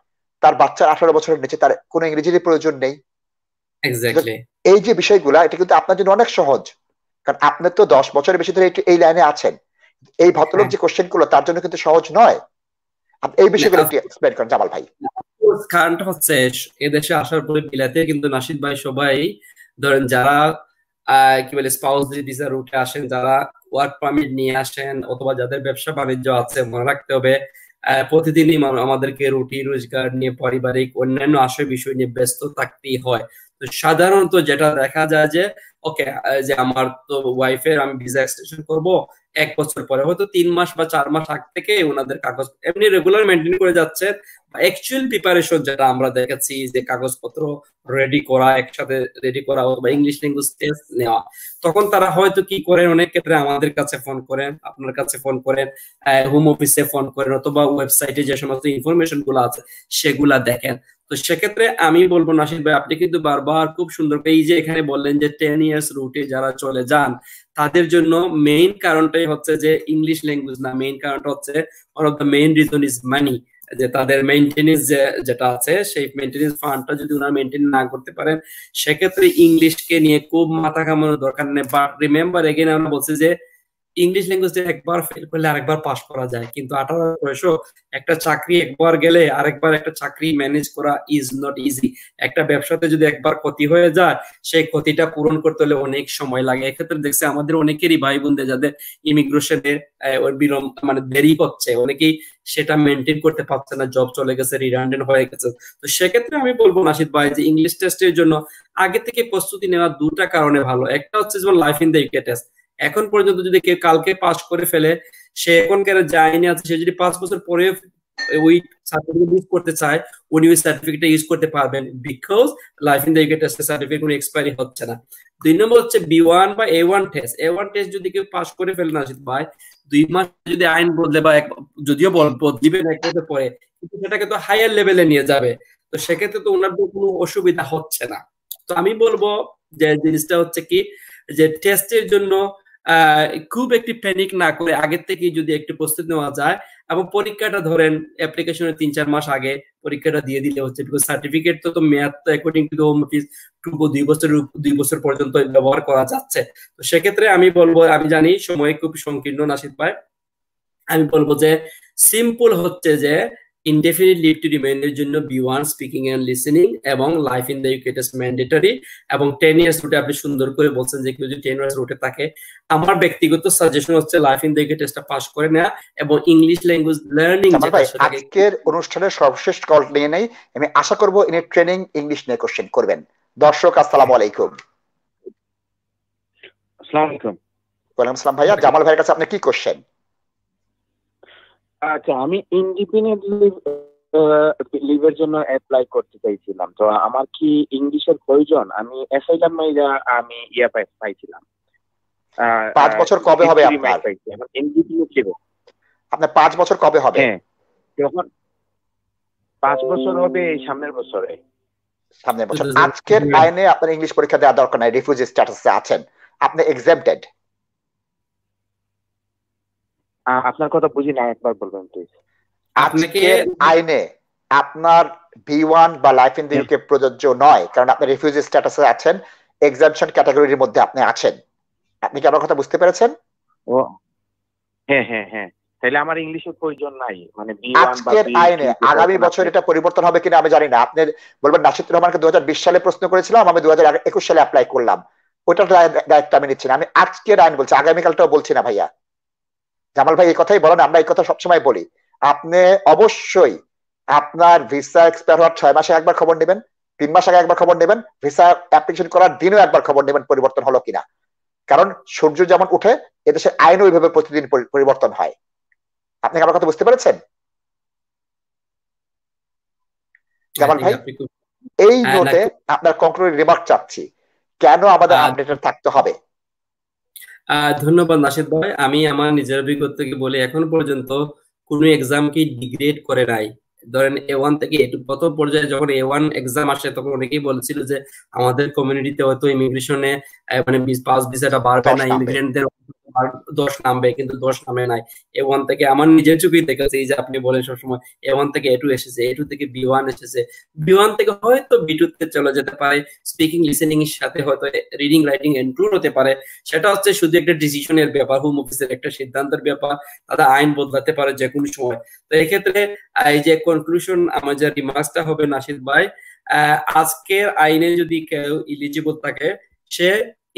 তার বাচ্চার আঠারো বছরের নিচে তার কোনো ইংরেজির প্রয়োজন নেই। এই যে বিষয়গুলা এটা কিন্তু আপনার জন্য অনেক সহজ। কারণ আপনি তো দশ বছরের বেশি ধরে এই লাইনে আছেন। এই ভদ্রলোক যে কোশ্চেনগুলো তার জন্য কিন্তু সহজ নয়। এই বিষয়গুলো একটু এক্সপ্লেন করেন জামাল ভাই। কারণটা হচ্ছে এদেশে আসার পরে বিলাতে কিন্তু নাসিদ ভাই সবাই ধরেন যারা কি বলে স্পাউস ভিসা রুটে আসেন যারা ওয়ার্ক পারমিট নিয়ে আসেন অথবা যাদের ব্যবসা বাণিজ্য আছে মনে রাখতে হবে প্রতিদিনই আমাদেরকে রুটি রোজগার নিয়ে পারিবারিক অন্যান্য আশয় বিষয় নিয়ে ব্যস্ত থাকতেই হয়। তো সাধারণত যেটা দেখা যায় যে ওকে যে আমার তো ওয়াইফের আমি ভিসা এক্সটেনশন করব, এক বছর পরে। হয়তো তিন মাস বা চার মাস আগ থেকে ওনাদের কাগজ, এমনি রেগুলার মেনটেন করে যাচ্ছে। অ্যাকচুয়াল প্রিপারেশন যেটা আমরা দেখেছি যে কাগজপত্র রেডি করা, একসাথে রেডি করা অথবা ইংলিশ ল্যাঙ্গুয়েজ টেস্ট নেওয়া। তখন তারা হয়তো কি করেন? অনেক ক্ষেত্রে আমাদের কাছে ফোন করেন, আপনার কাছে ফোন করেন হোম অফিসে ফোন করেন, অথবা ওয়েবসাইটে যে সমস্ত ইনফরমেশনগুলো আছে, সেগুলা দেখেন। তো সেক্ষেত্রে আমি বলব, নাসির ভাই, আপনি কিন্তু বারবার খুব সুন্দর এই যে এখানে বললেন যে টেন ইয়ার্স রুটে যারা চলে যান, তাদের জন্য মেইন কারণটাই হচ্ছে যে ইংলিশ ল্যাঙ্গুয়েজ না। মেইন কারণটা হচ্ছে one of the main reason is money যে তাদের মেনটেনেন্স যেটা আছে, সেই মেনটেনেন্স ফান্ডটা যদি ওনারা মেনটেন না করতে পারেন, সেক্ষেত্রে ইংলিশকে নিয়ে খুব মাথা কামানোর দরকার নেই। বাট রিমেম্বার এগেন আমরা বলছি যে ইংলিশ ল্যাঙ্গুয়েজে একবার ফেল করলে আরেকবার পাস করা যায়। কিন্তু আঠারো বয়সও একটা চাকরি একবার গেলে আরেকবার একটা চাকরি ম্যানেজ করা ইজ নট ইজি একটা ব্যবসাতে যদি একবার ক্ষতি হয়ে যায়, সেই ক্ষতিটা পূরণ করতে হলে অনেক সময় লাগে। এক্ষেত্রে দেখছে আমাদের অনেকেরই ভাই বোনদের যাদের ইমিগ্রেশনে বিলম মানে দেরি করছে অনেকেই সেটা মেনটেন করতে পারছে না জব চলে গেছে রিডান্ডেন্ট হয়ে গেছে। তো সেক্ষেত্রে আমি বলব নাসিদ ভাই যে ইংলিশ টেস্টের জন্য আগে থেকে প্রস্তুতি নেওয়া দুটা কারণে ভালো। একটা হচ্ছে যেমন life in the UK test এখন পর্যন্ত যদি কেউ কালকে পাস করে ফেলে, সে এখনকার আইনে আছে, সে যদি পাঁচ বছর পরে ওই সার্টিফিকেট ইউজ করতে চায় উনি ওই সার্টিফিকেটটা ইউজ করতে পারবেন because life in the test certificate কোনো এক্সপায়ারি হচ্ছে না। দুই নম্বর হচ্ছে বি ওয়ান বা A one test A one test যদি কেউ পাস করে ফেলে না ভাই, দুই মাস যদি আইন বদলে বা যদিও বদলিবে না, এক পরে, কিন্তু সেটাকে তো হায়ার লেভেলে নিয়ে যাবে। তো সেক্ষেত্রে তো ওনার কোনো অসুবিধা হচ্ছে না। তো আমি বলব যে জিনিসটা হচ্ছে কি, যে টেস্টের জন্য খুব একটি প্যানিক না করে আগের থেকেই যদি একটু প্রস্তুতি নেওয়া যায় এবং পরীক্ষাটা ধরেন অ্যাপ্লিকেশনের তিন চার মাস আগে পরীক্ষাটা দিয়ে দিলে হচ্ছে বিকজ সার্টিফিকেট তো মেয়াদ তো অ্যাকর্ডিং টু হোম অফিস দুই বছর দুই বছর পর্যন্ত ব্যবহার করা যাচ্ছে। তো সেক্ষেত্রে আমি বলব, আমি জানি সময় খুব সংকীর্ণ নাসিদ ভাই। আমি বলব যে সিম্পল হচ্ছে যে ইনডেফিনিট লিভ টু রিমেইনের জন্য B one speaking and listening এবং life in the UK test mandatory এবং টেন ইয়ার্স রুটে আপনি সুন্দর করে বলছেন যে কেউ যদি টেন ইয়ার্স রুটে থাকে আমার ব্যক্তিগত সাজেশন হচ্ছে লাইফ ইন দ্য ইউকে টেস্টটা পাস করে নেওয়া এবং ইংলিশ ল্যাঙ্গুয়েজ লার্নিং আজকের অনুষ্ঠানের সর্বশেষ কল নিয়ে নেই আমি আশা করব ইনি ট্রেনিং ইংলিশ নিয়ে কোশ্চেন করবেন। দর্শক আসসালামু আলাইকুম। আসসালামু আলাইকুম। ওয়ালাইকুম আসসালাম ভাইয়া জামাল ভাইয়ের কাছে আপনি কি কোশ্চেন আচ্ছা আমি ইন্ডিপেন্ডেন্ট লিভের জন্য অ্যাপ্লাই করতে চাইছিলাম। তো আমার কি ইংলিশের প্রয়োজন? আমি অ্যাসাইলাম মাইরা আমি ইয়া পাইছিলাম। পাঁচ বছর কবে হবে আপনার? আপনার পাঁচ বছর কবে হবে? হ্যাঁ। যখন পাঁচ বছর হবে এই সামনের বছরে। সামনের বছর। আজকের আইনে আপনার ইংলিশ পরীক্ষা দেওয়া দরকার নাই রিফিউজি স্ট্যাটাসে আছেন। আপনি এক্সামটেড আপনার কথা বুঝি না একবার বলবেন প্লিজ আজকে আইনে আপনার বি ওয়ান বা লাইফ ইন দ্য ইউকে প্রযোজ্য নয় কারণ আপনি রিফিউজি স্ট্যাটাসে আছেন এক্সামশন ক্যাটাগরির মধ্যে আপনি আছেন। আপনি কি আমার কথা বুঝতে পেরেছেন? ও হ্যাঁ হ্যাঁ হ্যাঁ। তাহলে আমার ইংলিশের প্রয়োজন নাই মানে আজকের আইনে আগামী বছর এটা পরিবর্তন হবে কিনা আমি জানি না। আপনি বলবেন নাসিদ রহমানকে দু হাজার বিশ সালে প্রশ্ন করেছিলাম আমি দু হাজার একুশ সালে অ্যাপ্লাই করলাম। ওটার দায়িত্ব আমি নিচ্ছি না। আমি আজকের আইন বলছি আগামীকালটাও বলছি না ভাইয়া। জামাল ভাই এই কথাই বলেন আমরা এই কথা সবসময় বলি। আপনি অবশ্যই আপনার ভিসা এক্সপায়ার হওয়ার ছয় মাসে একবার খবর নেবেন তিন মাস আগে একবার খবর নেবেন ভিসা অ্যাপ্লিকেশন করার দিনও একবার খবর নেবেন পরিবর্তন হলো কিনা। কারণ সূর্য যেমন উঠে এদেশের আইন ওইভাবে প্রতিদিন পরিবর্তন হয়। আপনি আমার কথা বুঝতে পেরেছেন? জামাল ভাই এই নোটে আপনার কংক্রিট রিমার্ক চাচ্ছি। কেন আমাদের আপডেটেড থাকতে হবে? ধন্যবাদ নাসিদ ভাই। আমি আমার নিজের অভিজ্ঞতা থেকে বলি এখন পর্যন্ত কোন এক্সাম কি ডিগ্রেড করে নাই। ধরেন এ ওয়ান থেকে এ টু প্রথম পর্যায়ে যখন এ ওয়ান এক্সাম আসে তখন অনেকেই বলছিল যে আমাদের কমিউনিটিতে হয়তো ইমিগ্রেশনে মানে পাস ভিসাটা বাড়বে না ইমিগ্রেন্টদের দশ নামবে, কিন্তু দশ নামে নাই। এ ওয়ান থেকে আমার নিজের চোখেই দেখেছে এই যে আপনি বলেন সবসময় এ ওয়ান থেকে এ টু এসেছে এ টু থেকে বি ওয়ান এসেছে। বি ওয়ান থেকে হয়তো বি টু তে চলে যেতে পারে স্পিকিং লিসেনিং এর সাথে হয়তো রিডিং রাইটিং ইনক্লুড হতে পারে। সেটা হচ্ছে শুধু একটা ডিসিশনের ব্যাপার হোম অফিসের একটা সিদ্ধান্তের ব্যাপার তারা আইন বদলাতে পারে যে কোনো সময়। তো এক্ষেত্রে এই যে কনক্লুশন আমার যে রিমার্কসটা হবে নাসিদ ভাই আজকের আইনে যদি কেউ ইলিজিবল থাকে, সে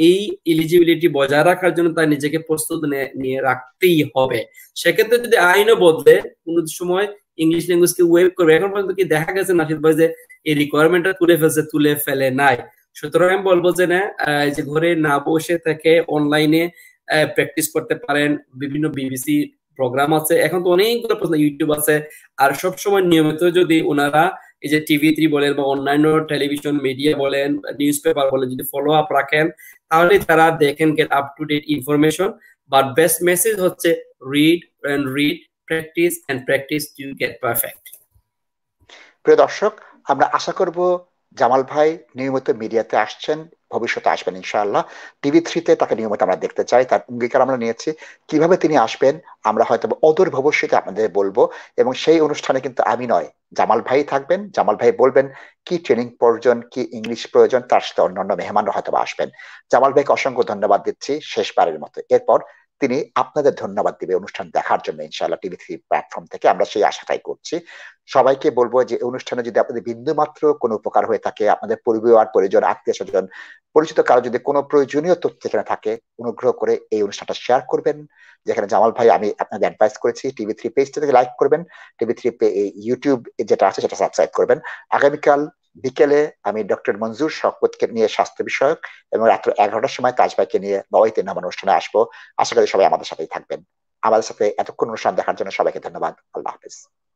এই ইলিজিবিলিটি বজায় রাখার জন্য তার নিজেকে প্রস্তুত নিয়ে রাখতেই হবে। সেক্ষেত্রে যদি আইনও বদলে কোন সময় ইংলিশ ল্যাঙ্গুয়েজকে ওয়েব করবে, এখন পর্যন্ত কি দেখা গেছে নাসিদ ভাই যে এই রিকোয়ারমেন্টটা তুলে ফেলছে, তুলে ফেলে নাই? সুতরাং আমি বলব যে না যে ঘরে না বসে থেকে অনলাইনে প্র্যাকটিস করতে পারেন। বিভিন্ন বিবিসি প্রোগ্রাম আছে। এখন তো অনেকগুলো প্রশ্ন ইউটিউব আছে। আর সব সময় নিয়মিত যদি ওনারা এই যে টিভি থ্রি বলেন বা অন্যান্য টেলিভিশন মিডিয়া বলেন নিউজ পেপার বলেন, যদি ফলো আপ রাখেন, তাহলে তারা দেখেন get up to date information but best message হচ্ছে read and read practice and practice to get perfect প্রিয় দর্শক, আমরা আশা করব জামাল ভাই নিয়মিত মিডিয়াতে আসছেন, ভবিষ্যতে আসবেন ইনশাআল্লাহ। টিভি থ্রিতে তাকে নিয়মিত আমরা দেখতে চাই, তার অঙ্গীকার আমরা নিয়েছি। কীভাবে তিনি আসবেন, আমরা হয়তো অদূর ভবিষ্যতে আপনাদের বলব। এবং সেই অনুষ্ঠানে কিন্তু আমি নয়, জামাল ভাই থাকবেন। জামাল ভাই বলবেন, কি ট্রেনিং প্রয়োজন, কি ইংলিশ প্রয়োজন? তার সাথে অন্যান্য মেহমানরা হয়তো আসবেন। জামাল ভাইকে অসংখ্য ধন্যবাদ দিচ্ছি শেষবারের মতো। এরপর তিনি আপনাদের ধন্যবাদ দিবে অনুষ্ঠান দেখার জন্য ইনশাআল্লাহ টিভি থ্রি প্ল্যাটফর্ম থেকে। আমরা সেই আশাটাই করছি। সবাইকে বলব যে অনুষ্ঠানে যদি আপনাদের বিন্দু মাত্র কোনো উপকার হয়ে থাকে, আপনাদের পরিবার, পরিজন আত্মীয় স্বজন পরিচিত কারও যদি কোনো প্রয়োজনীয় তথ্য এখানে থাকে, অনুগ্রহ করে এই অনুষ্ঠানটা শেয়ার করবেন। যেখানে জামাল ভাই, আমি আপনাদের অ্যাডভাইস করেছি, টিভি থ্রি পেজটা থেকে লাইক করবেন, টিভি থ্রি ইউটিউব যেটা আছে সেটা সাবস্ক্রাইব করবেন। আগামীকাল বিকেলে আমি ডক্টর মঞ্জুর শকতকে নিয়ে স্বাস্থ্য বিষয়ক এবং রাত্র এগারোটার সময় তাজবাইকে নিয়ে নবাইতে নামান অনুষ্ঠানে আসব। আশা করি সবাই আমাদের সাথেই থাকবেন। আমাদের সাথে এতক্ষণ অনুষ্ঠান দেখার জন্য সবাইকে ধন্যবাদ। আল্লাহ হাফিজ।